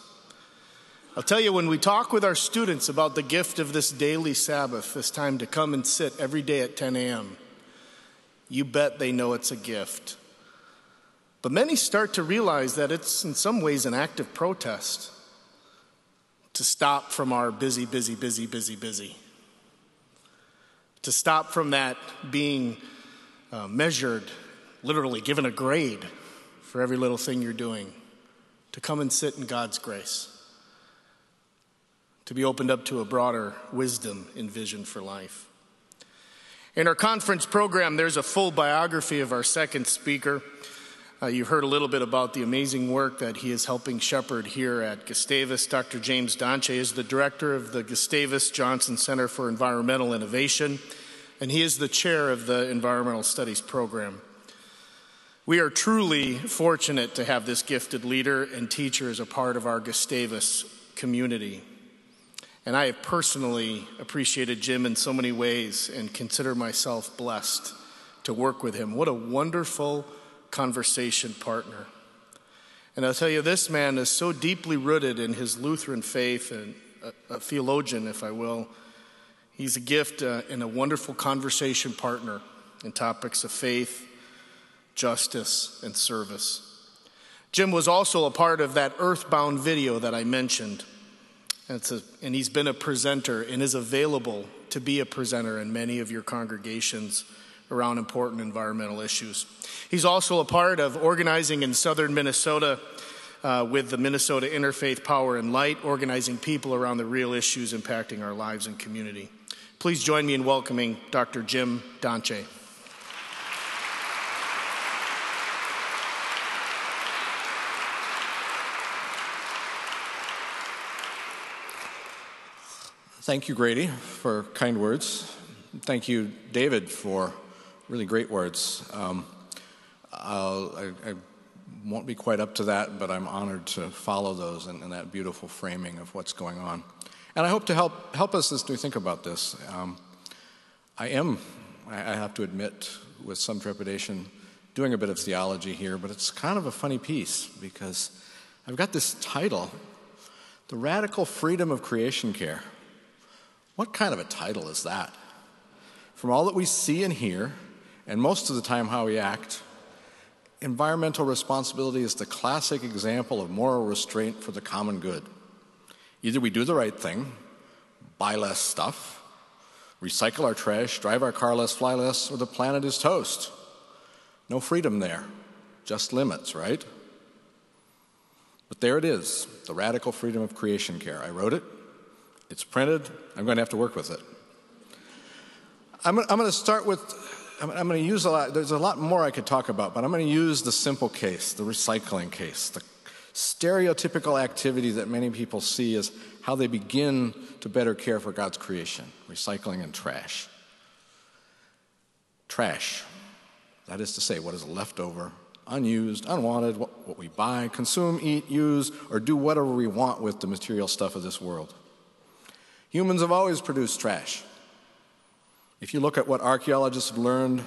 I'll tell you, when we talk with our students about the gift of this daily Sabbath, this time to come and sit every day at 10 a.m., you bet they know it's a gift. But many start to realize that it's in some ways an act of protest to stop from our busy, busy, busy, busy, busy. To stop from that being uh, measured, literally given a grade for every little thing you're doing. To come and sit in God's grace. To be opened up to a broader wisdom and vision for life. In our conference program, there's a full biography of our second speaker. Uh, you've heard a little bit about the amazing work that he is helping shepherd here at Gustavus. Dr. James Dontje is the director of the Gustavus Johnson Center for Environmental Innovation, and he is the chair of the Environmental Studies program. We are truly fortunate to have this gifted leader and teacher as a part of our Gustavus community. And I have personally appreciated Jim in so many ways and consider myself blessed to work with him. What a wonderful conversation partner. And I'll tell you, this man is so deeply rooted in his Lutheran faith and a, a theologian, if I will. He's a gift uh, and a wonderful conversation partner in topics of faith, justice, and service. Jim was also a part of that earthbound video that I mentioned. A, and he's been a presenter and is available to be a presenter in many of your congregations around important environmental issues. He's also a part of organizing in southern Minnesota uh, with the Minnesota Interfaith Power and Light, organizing people around the real issues impacting our lives and community. Please join me in welcoming Dr. Jim Dontje. Thank you, Grady, for kind words. Thank you, David, for really great words. Um, I, I, won't be quite up to that, but I'm honored to follow those and, and, that beautiful framing of what's going on. And I hope to help, help us as we think about this. Um, I am, I have to admit, with some trepidation, doing a bit of theology here, but it's kind of a funny piece because I've got this title The Radical Freedom of Creation Care. What kind of a title is that? From all that we see and hear, and most of the time how we act, environmental responsibility is the classic example of moral restraint for the common good. Either we do the right thing, buy less stuff, recycle our trash, drive our car less, fly less, or the planet is toast. No freedom there, just limits, right? But there it is, the radical freedom of creation care. I wrote it, it's printed. I'm going to have to work with it. I'm, I'm going to start with, I'm, I'm going to use a lot, there's a lot more I could talk about, but I'm going to use the simple case, the recycling case, the stereotypical activity that many people see as how they begin to better care for God's creation recycling and trash. Trash, that is to say, what is left over, unused, unwanted, what, what we buy, consume, eat, use, or do whatever we want with the material stuff of this world. Humans have always produced trash. If you look at what archaeologists have learned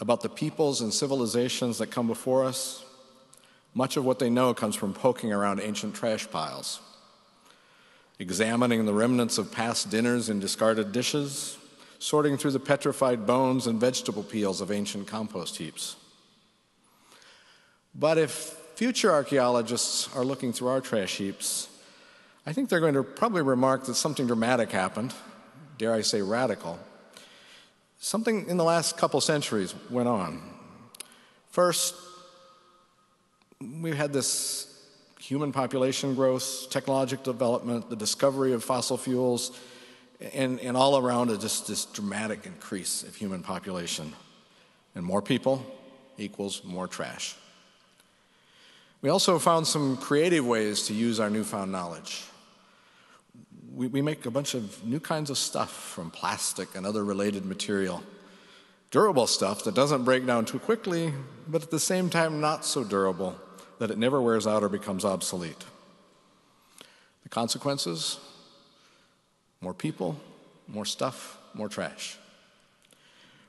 about the peoples and civilizations that come before us, much of what they know comes from poking around ancient trash piles, examining the remnants of past dinners and discarded dishes, sorting through the petrified bones and vegetable peels of ancient compost heaps. But if future archaeologists are looking through our trash heaps, I think they're going to probably remark that something dramatic happened, dare I say radical, Something in the last couple centuries went on. First, we had this human population growth, technological development, the discovery of fossil fuels, and, and all around it, just this dramatic increase of human population. And more people equals more trash. We also found some creative ways to use our newfound knowledge. We, we make a bunch of new kinds of stuff from plastic and other related material. Durable stuff that doesn't break down too quickly, but at the same time not so durable that it never wears out or becomes obsolete. The consequences more people, more stuff, more trash.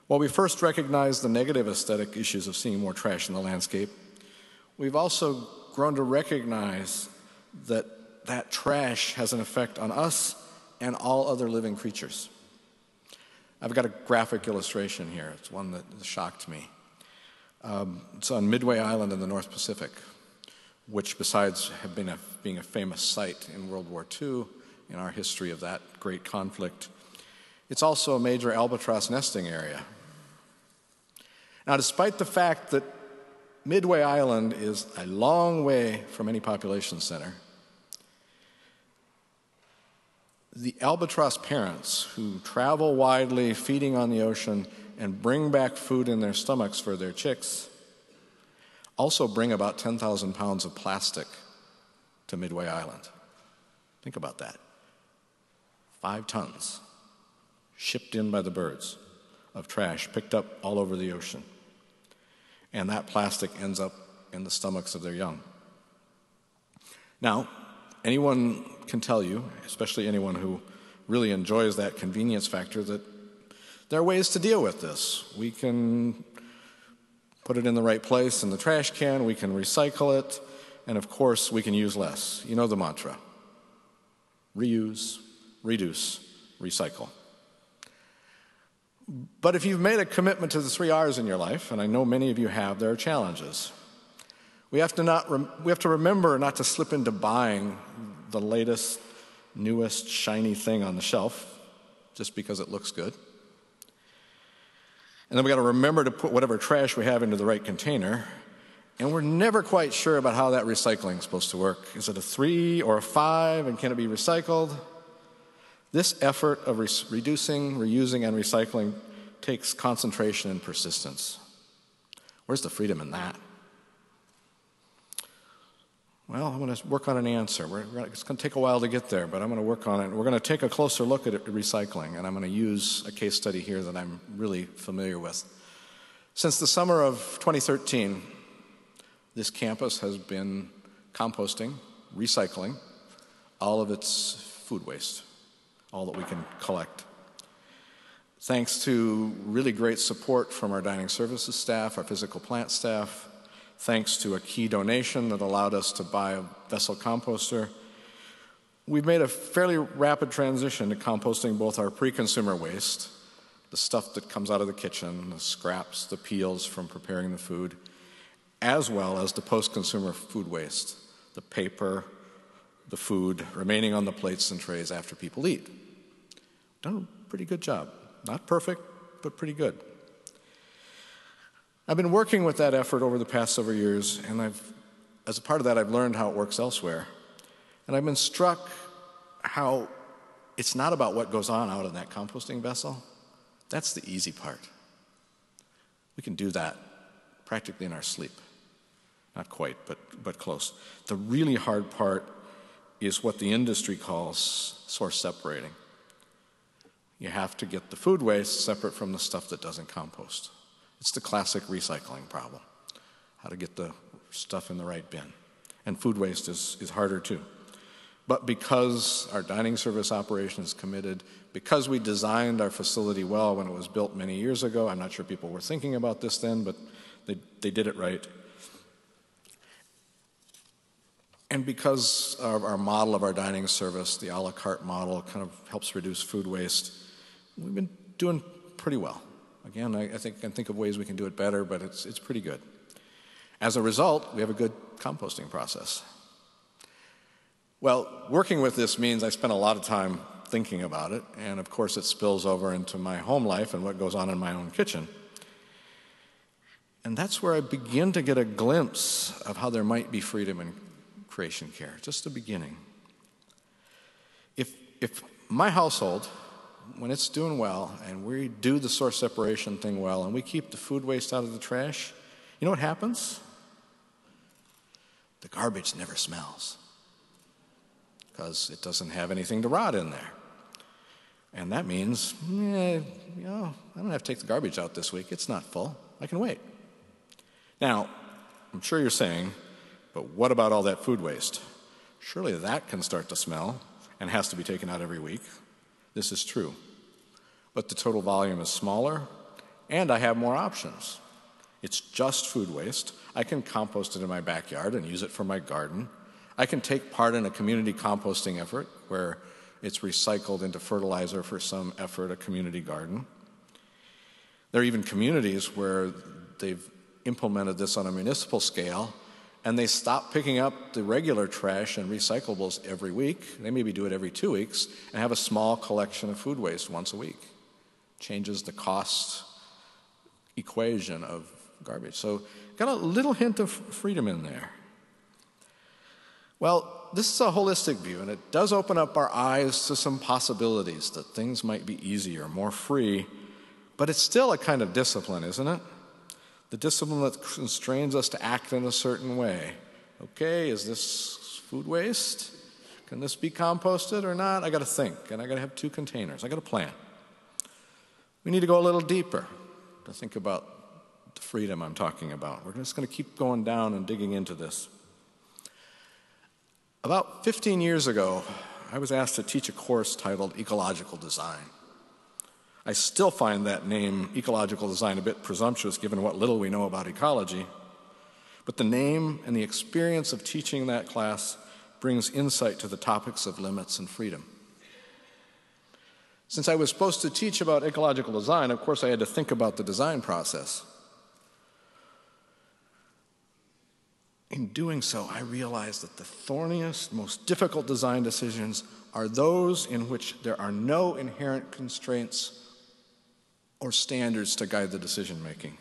While we first recognized the negative aesthetic issues of seeing more trash in the landscape, we've also grown to recognize that that trash has an effect on us and all other living creatures. I've got a graphic illustration here. It's one that shocked me. Um, it's on Midway Island in the North Pacific, which, besides have been a, being a famous site in World War II, in our history of that great conflict, it's also a major albatross nesting area. Now, despite the fact that Midway Island is a long way from any population center, the albatross parents who travel widely feeding on the ocean and bring back food in their stomachs for their chicks also bring about 10,000 pounds of plastic to Midway Island. Think about that. Five tons shipped in by the birds of trash picked up all over the ocean. And that plastic ends up in the stomachs of their young. Now, anyone can tell you, especially anyone who really enjoys that convenience factor, that there are ways to deal with this. We can put it in the right place in the trash can, we can recycle it, and of course, we can use less. You know the mantra reuse, reduce, recycle. But if you've made a commitment to the three R's in your life, and I know many of you have, there are challenges. We have to, not rem- we have to remember not to slip into buying the latest, newest, shiny thing on the shelf just because it looks good. And then we got to remember to put whatever trash we have into the right container. And we're never quite sure about how that recycling is supposed to work. Is it a three or a five, and can it be recycled? This effort of re- reducing, reusing, and recycling takes concentration and persistence. Where's the freedom in that? Well, I'm going to work on an answer. It's going to take a while to get there, but I'm going to work on it. We're going to take a closer look at recycling, and I'm going to use a case study here that I'm really familiar with. Since the summer of 2013, this campus has been composting, recycling all of its food waste, all that we can collect. Thanks to really great support from our dining services staff, our physical plant staff, thanks to a key donation that allowed us to buy a vessel composter. We've made a fairly rapid transition to composting both our pre consumer waste, the stuff that comes out of the kitchen, the scraps, the peels from preparing the food, as well as the post consumer food waste, the paper, the food remaining on the plates and trays after people eat. Done a pretty good job. Not perfect, but pretty good. I've been working with that effort over the past several years, and I've, as a part of that, I've learned how it works elsewhere. And I've been struck how it's not about what goes on out in that composting vessel. That's the easy part. We can do that practically in our sleep. Not quite, but, but close. The really hard part is what the industry calls source separating. You have to get the food waste separate from the stuff that doesn't compost. It's the classic recycling problem how to get the stuff in the right bin. And food waste is, is harder too. But because our dining service operation is committed, because we designed our facility well when it was built many years ago, I'm not sure people were thinking about this then, but they, they did it right. And because of our model of our dining service, the a la carte model, kind of helps reduce food waste, we've been doing pretty well. Again, I, I think I can think of ways we can do it better, but it's, it's pretty good. As a result, we have a good composting process. Well, working with this means I spent a lot of time thinking about it. And of course, it spills over into my home life and what goes on in my own kitchen. And that's where I begin to get a glimpse of how there might be freedom in creation care, just the beginning. If, if my household, when it's doing well and we do the source separation thing well and we keep the food waste out of the trash, you know what happens? The garbage never smells because it doesn't have anything to rot in there. And that means, eh, you know, I don't have to take the garbage out this week. It's not full. I can wait. Now, I'm sure you're saying, but what about all that food waste? Surely that can start to smell and has to be taken out every week. This is true. But the total volume is smaller, and I have more options. It's just food waste. I can compost it in my backyard and use it for my garden. I can take part in a community composting effort where it's recycled into fertilizer for some effort, a community garden. There are even communities where they've implemented this on a municipal scale and they stop picking up the regular trash and recyclables every week. They maybe do it every two weeks and have a small collection of food waste once a week. Changes the cost equation of garbage. So, got a little hint of freedom in there. Well, this is a holistic view, and it does open up our eyes to some possibilities that things might be easier, more free, but it's still a kind of discipline, isn't it? The discipline that constrains us to act in a certain way. Okay, is this food waste? Can this be composted or not? I got to think, and I got to have two containers. I got to plan. We need to go a little deeper to think about the freedom I'm talking about. We're just going to keep going down and digging into this. About 15 years ago, I was asked to teach a course titled Ecological Design. I still find that name, ecological design, a bit presumptuous given what little we know about ecology. But the name and the experience of teaching that class brings insight to the topics of limits and freedom. Since I was supposed to teach about ecological design, of course, I had to think about the design process. In doing so, I realized that the thorniest, most difficult design decisions are those in which there are no inherent constraints or standards to guide the decision making.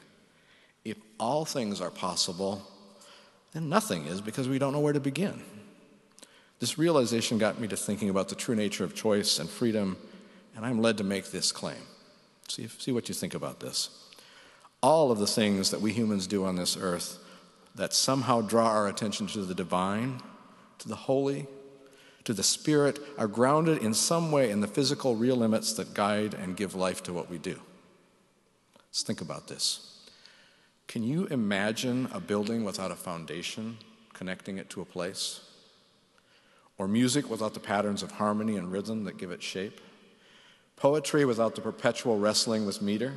If all things are possible, then nothing is because we don't know where to begin. This realization got me to thinking about the true nature of choice and freedom, and I'm led to make this claim. See, if, see what you think about this. All of the things that we humans do on this earth that somehow draw our attention to the divine, to the holy, to the spirit, are grounded in some way in the physical real limits that guide and give life to what we do. Let's think about this. Can you imagine a building without a foundation connecting it to a place? Or music without the patterns of harmony and rhythm that give it shape? Poetry without the perpetual wrestling with meter?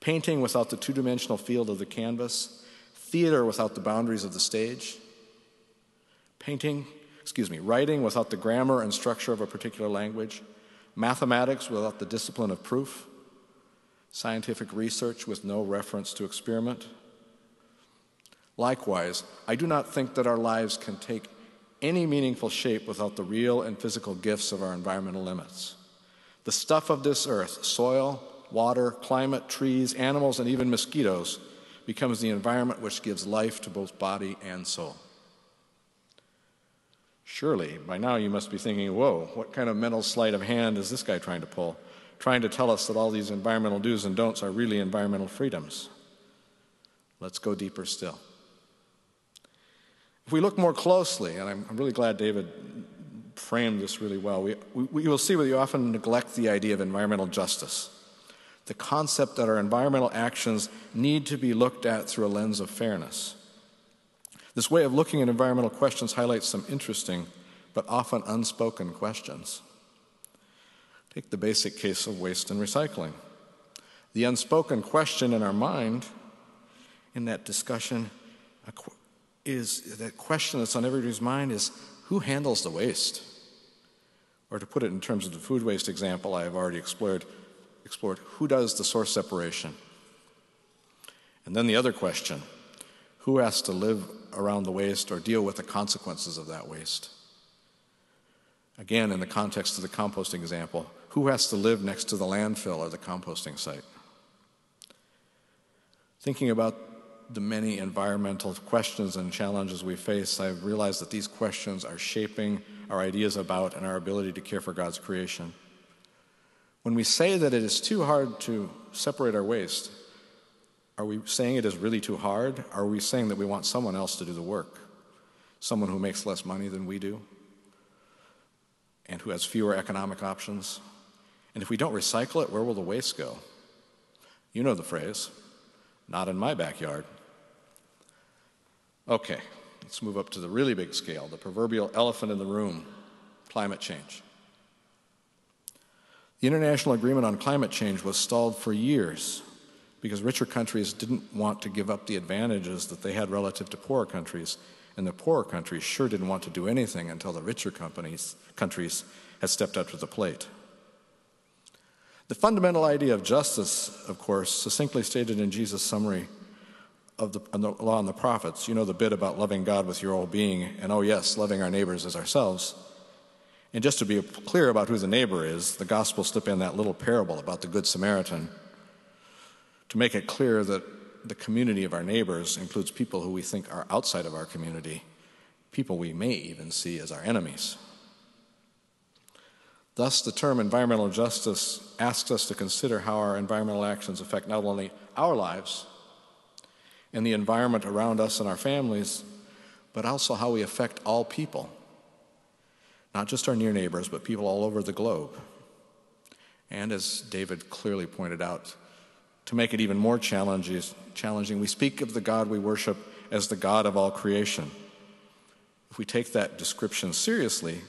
Painting without the two dimensional field of the canvas? Theater without the boundaries of the stage? Painting, excuse me, writing without the grammar and structure of a particular language? Mathematics without the discipline of proof? Scientific research with no reference to experiment. Likewise, I do not think that our lives can take any meaningful shape without the real and physical gifts of our environmental limits. The stuff of this earth, soil, water, climate, trees, animals, and even mosquitoes, becomes the environment which gives life to both body and soul. Surely, by now you must be thinking, whoa, what kind of mental sleight of hand is this guy trying to pull? Trying to tell us that all these environmental do's and don'ts are really environmental freedoms. Let's go deeper still. If we look more closely, and I'm, really glad David framed this really well, we, we, we will see we often neglect the idea of environmental justice. The concept that our environmental actions need to be looked at through a lens of fairness. This way of looking at environmental questions highlights some interesting but often unspoken questions. Take the basic case of waste and recycling. The unspoken question in our mind in that discussion is that question that's on everybody's mind is who handles the waste? Or to put it in terms of the food waste example I have already explored, explored who does the source separation? And then the other question who has to live around the waste or deal with the consequences of that waste? Again, in the context of the composting example, who has to live next to the landfill or the composting site? Thinking about the many environmental questions and challenges we face, I've realized that these questions are shaping our ideas about and our ability to care for God's creation. When we say that it is too hard to separate our waste, are we saying it is really too hard? Are we saying that we want someone else to do the work? Someone who makes less money than we do? And who has fewer economic options? And if we don't recycle it, where will the waste go? You know the phrase not in my backyard. Okay, let's move up to the really big scale the proverbial elephant in the room climate change. The international agreement on climate change was stalled for years because richer countries didn't want to give up the advantages that they had relative to poorer countries, and the poorer countries sure didn't want to do anything until the richer companies, countries had stepped up to the plate. The fundamental idea of justice, of course, succinctly stated in Jesus' summary, of the, the, law and the prophets. You know the bit about loving God with your whole being, and oh, yes, loving our neighbors as ourselves. And just to be clear about who the neighbor is, the gospel slip in that little parable about the Good Samaritan to make it clear that the community of our neighbors includes people who we think are outside of our community, people we may even see as our enemies. Thus, the term environmental justice asks us to consider how our environmental actions affect not only our lives, and the environment around us and our families, but also how we affect all people, not just our near neighbors, but people all over the globe. And as David clearly pointed out, to make it even more challenging, we speak of the God we worship as the God of all creation. If we take that description seriously,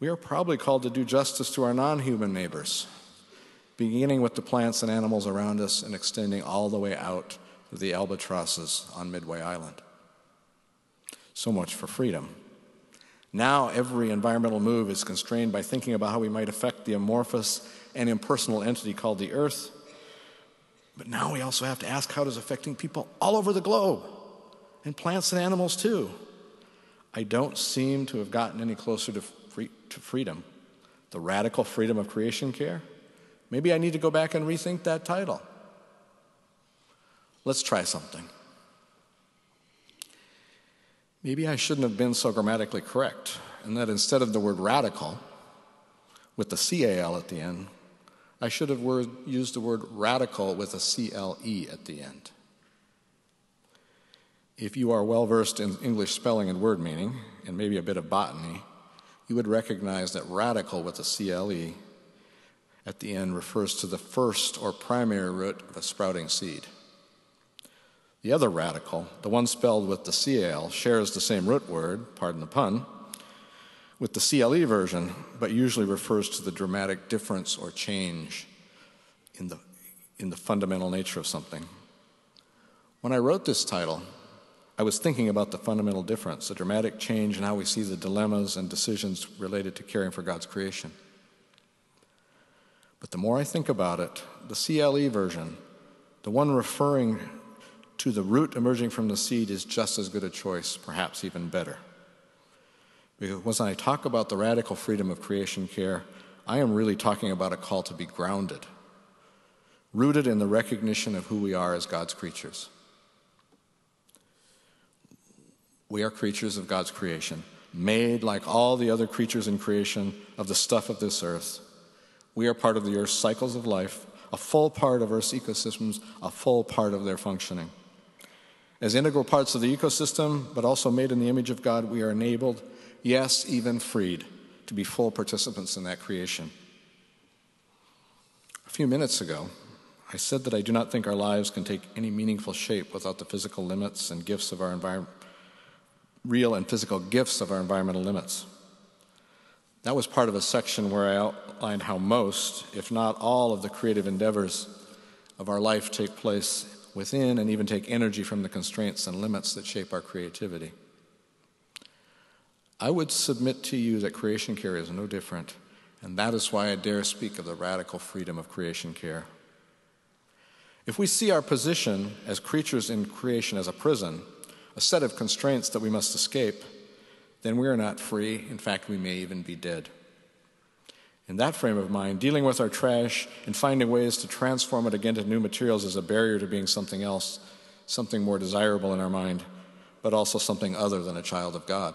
we are probably called to do justice to our non human neighbors, beginning with the plants and animals around us and extending all the way out to the albatrosses on Midway Island. So much for freedom. Now, every environmental move is constrained by thinking about how we might affect the amorphous and impersonal entity called the Earth. But now we also have to ask how it is affecting people all over the globe, and plants and animals too. I don't seem to have gotten any closer to, to freedom. The radical freedom of creation care? Maybe I need to go back and rethink that title. Let's try something. Maybe I shouldn't have been so grammatically correct, and that instead of the word radical, with the CAL at the end, I should have word, used the word radical with a CLE at the end. If you are well versed in English spelling and word meaning, and maybe a bit of botany, you would recognize that radical with a CLE at the end refers to the first or primary root of a sprouting seed. The other radical, the one spelled with the CL, shares the same root word, pardon the pun, with the CLE version, but usually refers to the dramatic difference or change in the, in the fundamental nature of something. When I wrote this title, I was thinking about the fundamental difference, the dramatic change in how we see the dilemmas and decisions related to caring for God's creation. But the more I think about it, the CLE version, the one referring to the root emerging from the seed is just as good a choice, perhaps even better. Because when I talk about the radical freedom of creation care, I am really talking about a call to be grounded, rooted in the recognition of who we are as God's creatures. We are creatures of God's creation, made like all the other creatures in creation of the stuff of this earth. We are part of the earth's cycles of life, a full part of Earth's ecosystems, a full part of their functioning. As integral parts of the ecosystem, but also made in the image of God, we are enabled, yes, even freed, to be full participants in that creation. A few minutes ago, I said that I do not think our lives can take any meaningful shape without the physical limits and gifts of our environment, real and physical gifts of our environmental limits. That was part of a section where I outlined how most, if not all, of the creative endeavors of our life take place within and even take energy from the constraints and limits that shape our creativity. I would submit to you that creation care is no different, and that is why I dare speak of the radical freedom of creation care. If we see our position as creatures in creation as a prison, a set of constraints that we must escape, then we are not free. In fact, we may even be dead. In that frame of mind, dealing with our trash and finding ways to transform it again to new materials is a barrier to being something else, something more desirable in our mind, but also something other than a child of God.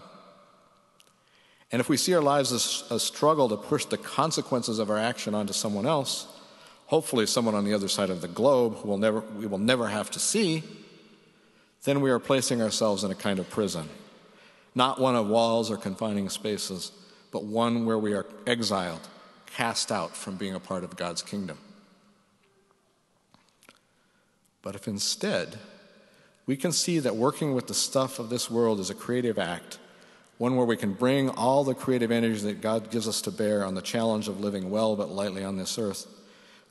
And if we see our lives as a struggle to push the consequences of our action onto someone else, hopefully someone on the other side of the globe who will never, we will never have to see, then we are placing ourselves in a kind of prison. Not one of walls or confining spaces, but one where we are exiled, cast out from being a part of God's kingdom. But if instead we can see that working with the stuff of this world is a creative act, one where we can bring all the creative energy that God gives us to bear on the challenge of living well but lightly on this earth,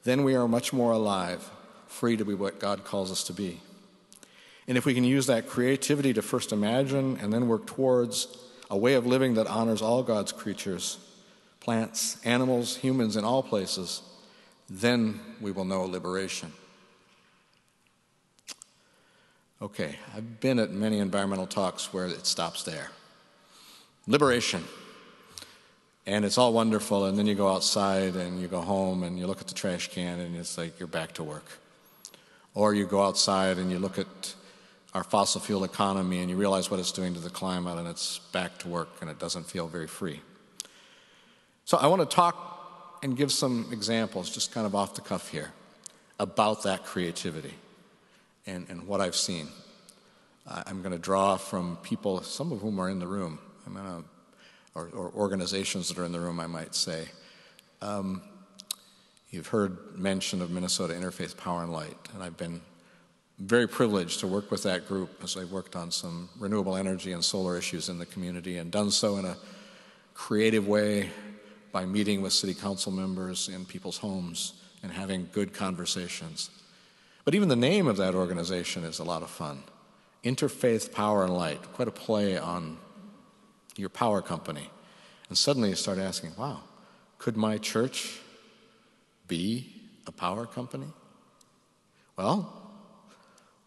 then we are much more alive, free to be what God calls us to be. And if we can use that creativity to first imagine and then work towards a way of living that honors all God's creatures plants, animals, humans in all places then we will know liberation. Okay, I've been at many environmental talks where it stops there. Liberation. And it's all wonderful, and then you go outside and you go home and you look at the trash can and it's like you're back to work. Or you go outside and you look at our fossil fuel economy and you realize what it's doing to the climate and it's back to work and it doesn't feel very free. So I want to talk and give some examples, just kind of off the cuff here, about that creativity and, and what I've seen. I'm going to draw from people, some of whom are in the room. I'm to or, or, organizations that are in the room, I might say. Um, you've heard mention of Minnesota Interfaith Power and Light, and I've been very privileged to work with that group as I've worked on some renewable energy and solar issues in the community and done so in a creative way by meeting with city council members in people's homes and having good conversations. But even the name of that organization is a lot of fun Interfaith Power and Light, quite a play on your power company. And suddenly you start asking, wow, could my church be a power company? Well,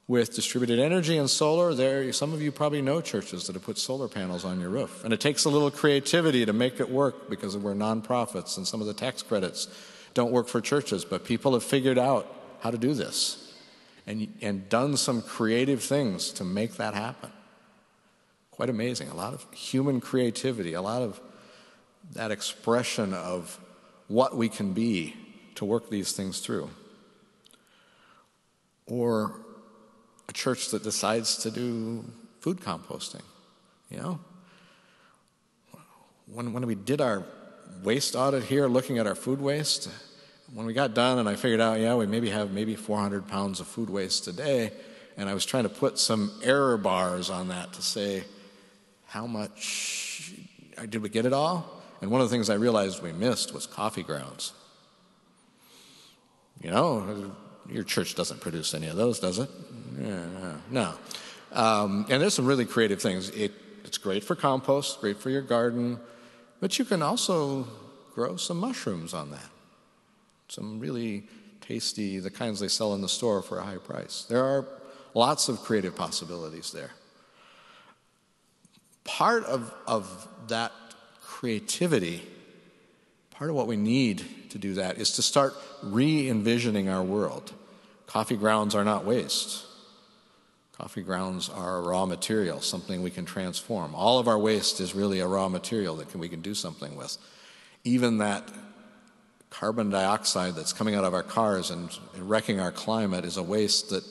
with distributed energy and solar, there some of you probably know churches that have put solar panels on your roof. And it takes a little creativity to make it work because we're nonprofits and some of the tax credits don't work for churches, but people have figured out how to do this and, and done some creative things to make that happen. Quite amazing. A lot of human creativity, a lot of that expression of what we can be to work these things through. Or a church that decides to do food composting, you know? When, when we did our waste audit here, looking at our food waste, when we got done and I figured out, yeah, we maybe have maybe 400 pounds of food waste a day, and I was trying to put some error bars on that to say, how much uh, did we get it all? And one of the things I realized we missed was coffee grounds. You know, your church doesn't produce any of those, does it? Yeah, no. Um, and there's some really creative things. It, it's great for compost, great for your garden, but you can also grow some mushrooms on that. Some really tasty, the kinds they sell in the store for a high price. There are lots of creative possibilities there part of, of that creativity, part of what we need to do that is to start re envisioning our world. Coffee grounds are not waste. Coffee grounds are a raw material, something we can transform. All of our waste is really a raw material that can, we can do something with. Even that carbon dioxide that's coming out of our cars and, and wrecking our climate is a waste that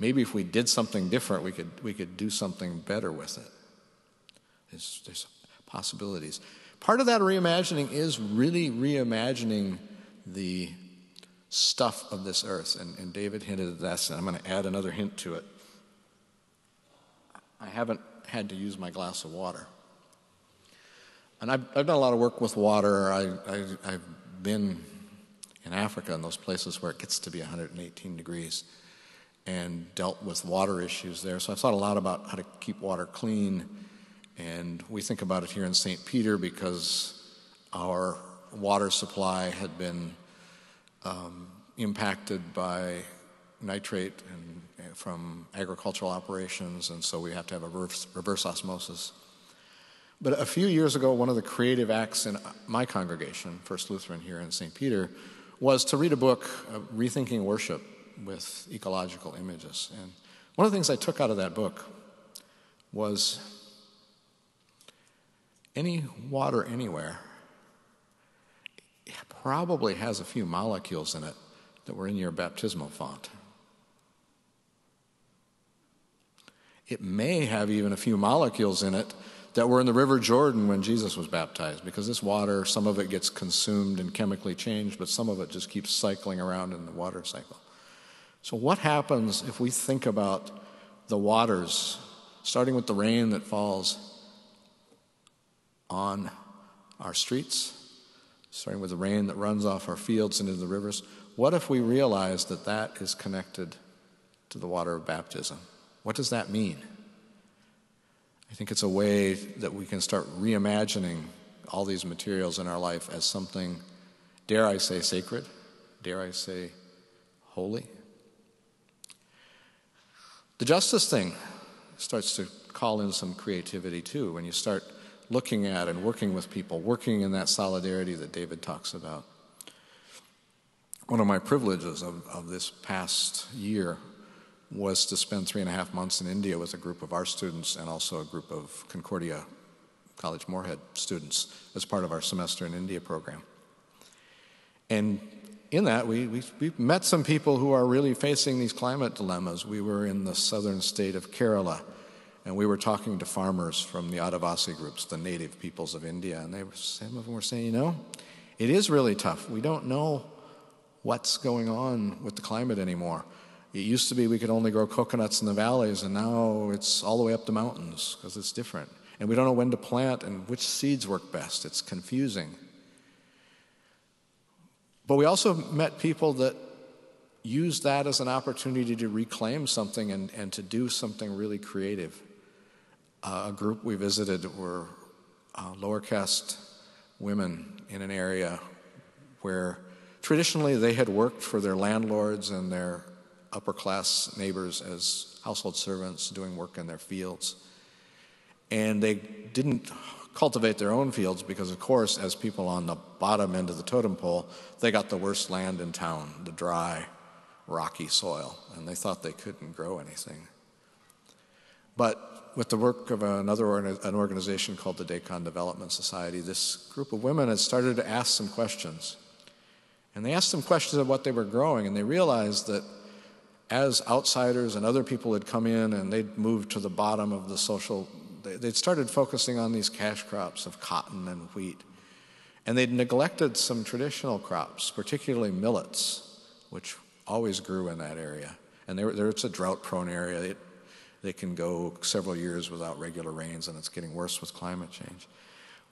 maybe if we did something different, we could, we could do something better with it. There's, there's possibilities. Part of that reimagining is really reimagining the stuff of this earth. And, and David hinted at this, and I'm going to add another hint to it. I haven't had to use my glass of water. And I've, I've done a lot of work with water. I, I, I've been in Africa in those places where it gets to be 118 degrees and dealt with water issues there. So I've thought a lot about how to keep water clean and we think about it here in St. Peter because our water supply had been um, impacted by nitrate and, from agricultural operations, and so we have to have a reverse, reverse osmosis. But a few years ago, one of the creative acts in my congregation, First Lutheran here in St. Peter, was to read a book, uh, Rethinking Worship, with ecological images. And one of the things I took out of that book was any water anywhere probably has a few molecules in it that were in your baptismal font. It may have even a few molecules in it that were in the River Jordan when Jesus was baptized, because this water, some of it gets consumed and chemically changed, but some of it just keeps cycling around in the water cycle. So, what happens if we think about the waters, starting with the rain that falls on our streets, starting with the rain that runs off our fields into the rivers? What if we realize that that is connected to the water of baptism? What does that mean? I think it's a way that we can start reimagining all these materials in our life as something, dare I say, sacred, dare I say, holy. The justice thing starts to call in some creativity too when you start looking at and working with people, working in that solidarity that David talks about. One of my privileges of, of this past year was to spend three and a half months in India with a group of our students and also a group of Concordia College Moorhead students as part of our semester in India program. And in that, we, we, we met some people who are really facing these climate dilemmas. We were in the southern state of Kerala, and we were talking to farmers from the Adivasi groups, the native peoples of India, and they were, some of them were saying, you know, it is really tough. We don't know what's going on with the climate anymore. It used to be we could only grow coconuts in the valleys, and now it's all the way up the mountains because it's different. And we don't know when to plant and which seeds work best. It's confusing. But we also met people that used that as an opportunity to reclaim something and, and to do something really creative. Uh, a group we visited were uh, lower caste women in an area where traditionally they had worked for their landlords and their upper class neighbors as household servants doing work in their fields. And they didn't cultivate their own fields because, of course, as people on the bottom end of the totem pole, they got the worst land in town, the dry, rocky soil, and they thought they couldn't grow anything. But with the work of another an organization called the Deccan Development Society, this group of women had started to ask some questions. And they asked some questions of what they were growing, and they realized that as outsiders and other people had come in and they'd moved to the bottom of the social they'd started focusing on these cash crops of cotton and wheat. And they'd neglected some traditional crops, particularly millets, which always grew in that area. And there, there it's a drought prone area. It, they can go several years without regular rains, and it's getting worse with climate change.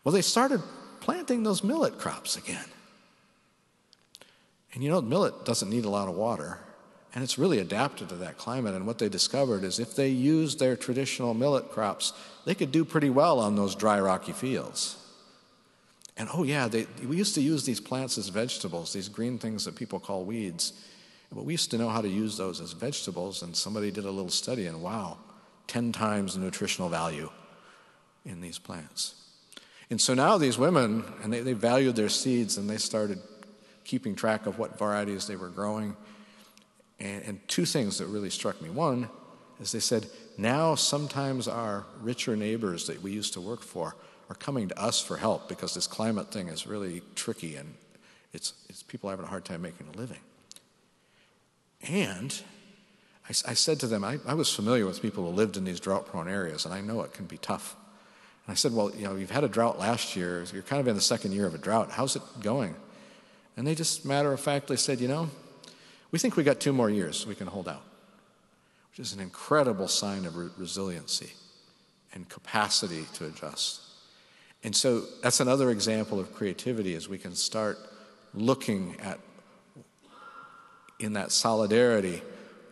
Well, they started planting those millet crops again. And you know, millet doesn't need a lot of water. And it's really adapted to that climate. And what they discovered is if they used their traditional millet crops, they could do pretty well on those dry, rocky fields. And oh, yeah, they, we used to use these plants as vegetables, these green things that people call weeds. But we used to know how to use those as vegetables, and somebody did a little study, and wow, 10 times the nutritional value in these plants. And so now these women, and they, they valued their seeds, and they started keeping track of what varieties they were growing and, and two things that really struck me. One is they said, now sometimes our richer neighbors that we used to work for are coming to us for help because this climate thing is really tricky and it's, it's people having a hard time making a living. And I, I said to them, I, I, was familiar with people who lived in these drought prone areas, and I know it can be tough. And I said, Well, you know, you've had a drought last year. You're kind of in the second year of a drought. How's it going? And they just matter of factly said, You know, we think we got two more years we can hold out, which is an incredible sign of re- resiliency and capacity to adjust. And so that's another example of creativity as we can start looking at in that solidarity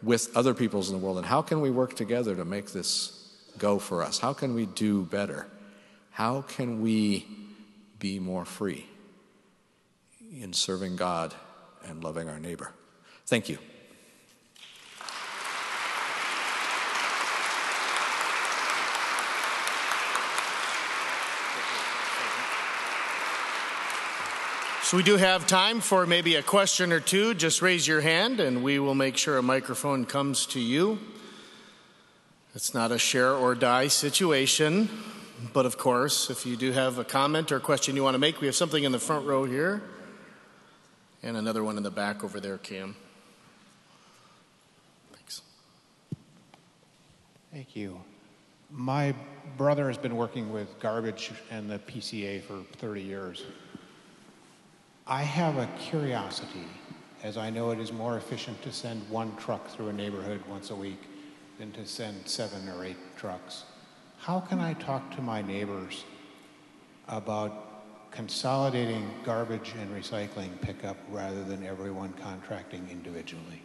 with other peoples in the world and how can we work together to make this go for us? How can we do better? How can we be more free in serving God and loving our neighbor? Thank you. So we do have time for maybe a question or two. Just raise your hand and we will make sure a microphone comes to you. It's not a share or die situation, but of course, if you do have a comment or question you want to make, we have something in the front row here and another one in the back over there, Cam. Thanks. Thank you. My brother has been working with garbage and the PCA for 30 years. I have a curiosity, as I know it is more efficient to send one truck through a neighborhood once a week than to send seven or eight trucks. How can I talk to my neighbors about consolidating garbage and recycling pickup rather than everyone contracting individually?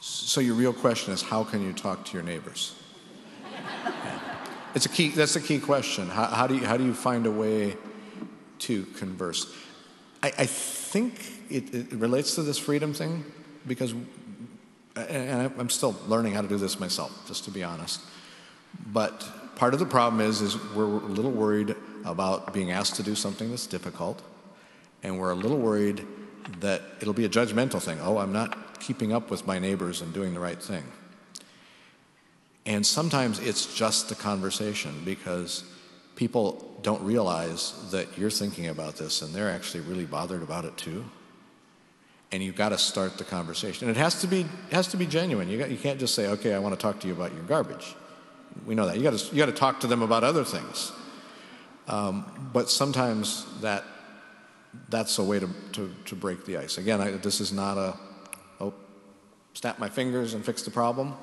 So your real question is how can you talk to your neighbors? (laughs) It's a key. That's a key question. How, how, do you how do you find a way to converse. I, I think it, it, relates to this freedom thing because, and I'm still learning how to do this myself, just to be honest. But part of the problem is, is we're a little worried about being asked to do something that's difficult, and we're a little worried that it'll be a judgmental thing. Oh, I'm not keeping up with my neighbors and doing the right thing. And sometimes it's just the conversation because people don't realize that you're thinking about this and they're actually really bothered about it too. And you've got to start the conversation. And it has to be, has to be genuine. You, got, you can't just say, okay, I want to talk to you about your garbage. We know that. You got to, you got to talk to them about other things. Um, but sometimes that, that's a way to, to, to break the ice. Again, I, this is not a, oh, snap my fingers and fix the problem.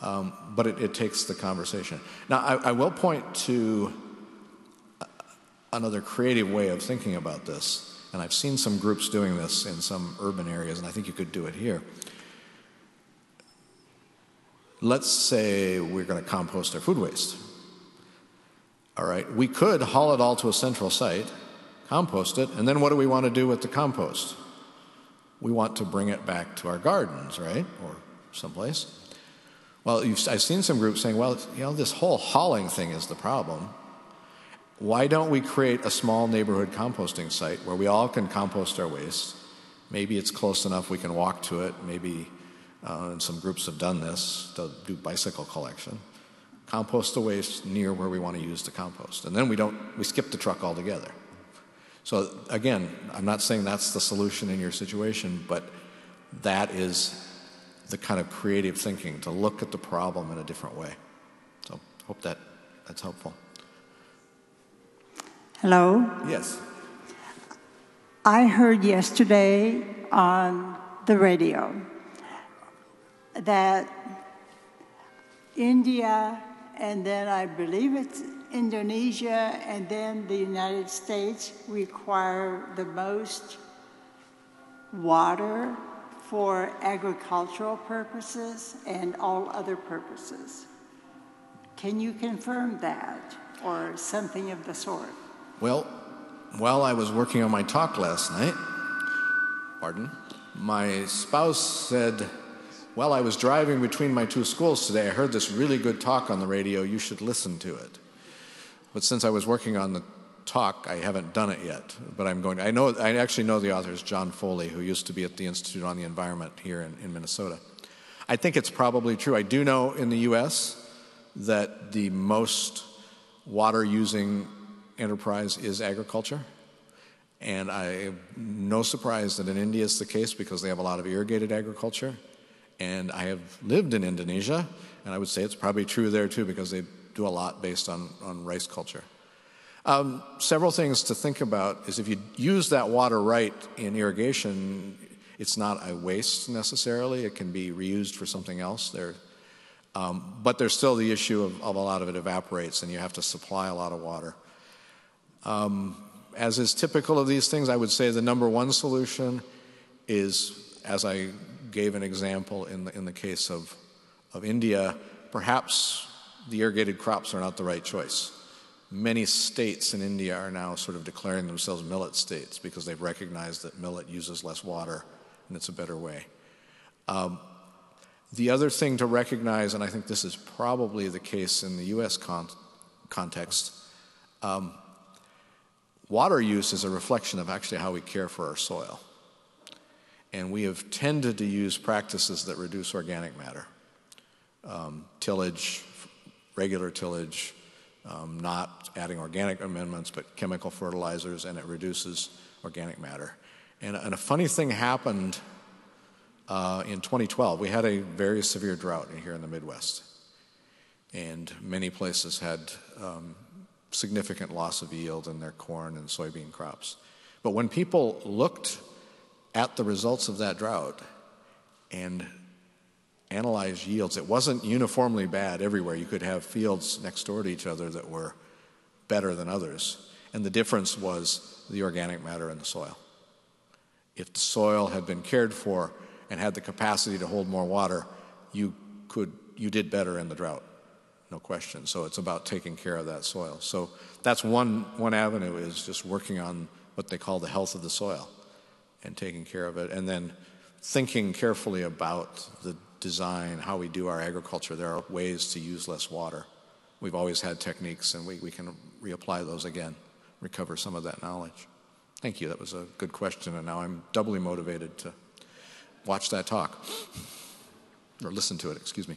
Um, but it, it, takes the conversation. Now, I, I will point to another creative way of thinking about this. And I've seen some groups doing this in some urban areas, and I think you could do it here. Let's say we're going to compost our food waste. All right, we could haul it all to a central site, compost it, and then what do we want to do with the compost? We want to bring it back to our gardens, right? Or someplace. Well, I've seen some groups saying, well, you know, this whole hauling thing is the problem why don't we create a small neighborhood composting site where we all can compost our waste? Maybe it's close enough we can walk to it. Maybe, uh, and some groups have done this, to do bicycle collection. Compost the waste near where we want to use the compost. And then we don't, we skip the truck altogether. So again, I'm not saying that's the solution in your situation, but that is the kind of creative thinking to look at the problem in a different way. So hope that that's helpful. Hello? Yes. I heard yesterday on the radio that India and then I believe it's Indonesia and then the United States require the most water for agricultural purposes and all other purposes. Can you confirm that or something of the sort? Well, while I was working on my talk last night, pardon, my spouse said, While I was driving between my two schools today, I heard this really good talk on the radio. You should listen to it. But since I was working on the talk, I haven't done it yet. But I'm going to. I know. I actually know the author is John Foley, who used to be at the Institute on the Environment here in, in Minnesota. I think it's probably true. I do know in the U.S. that the most water using enterprise is agriculture. And I'm no surprise that in India it's the case because they have a lot of irrigated agriculture. And I have lived in Indonesia, and I would say it's probably true there too because they do a lot based on, on rice culture. Um, several things to think about is if you use that water right in irrigation, it's not a waste necessarily. It can be reused for something else. There, um, but there's still the issue of, of, a lot of it evaporates, and you have to supply a lot of water. Um, as is typical of these things, I would say the number one solution is, as I gave an example in the, in the case of, of India, perhaps the irrigated crops are not the right choice. Many states in India are now sort of declaring themselves millet states because they've recognized that millet uses less water and it's a better way. Um, the other thing to recognize, and I think this is probably the case in the US con- context, um, water use is a reflection of actually how we care for our soil. And we have tended to use practices that reduce organic matter. Um, tillage, regular tillage, um, not adding organic amendments, but chemical fertilizers, and it reduces organic matter. And, and a funny thing happened uh, in 2012. We had a very severe drought here in the Midwest, and many places had um, significant loss of yield in their corn and soybean crops. But when people looked at the results of that drought and analyzed yields, it wasn't uniformly bad everywhere. You could have fields next door to each other that were better than others. And the difference was the organic matter in the soil. If the soil had been cared for and had the capacity to hold more water, you could you did better in the drought, no question. So it's about taking care of that soil. So that's one one avenue is just working on what they call the health of the soil and taking care of it, and then thinking carefully about the design, how we do our agriculture. There are ways to use less water. We've always had techniques, and we, we can reapply those again, recover some of that knowledge. Thank you. That was a good question, and now I'm doubly motivated to watch that talk or listen to it, excuse me.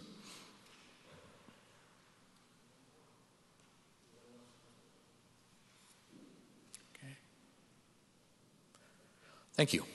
Thank you.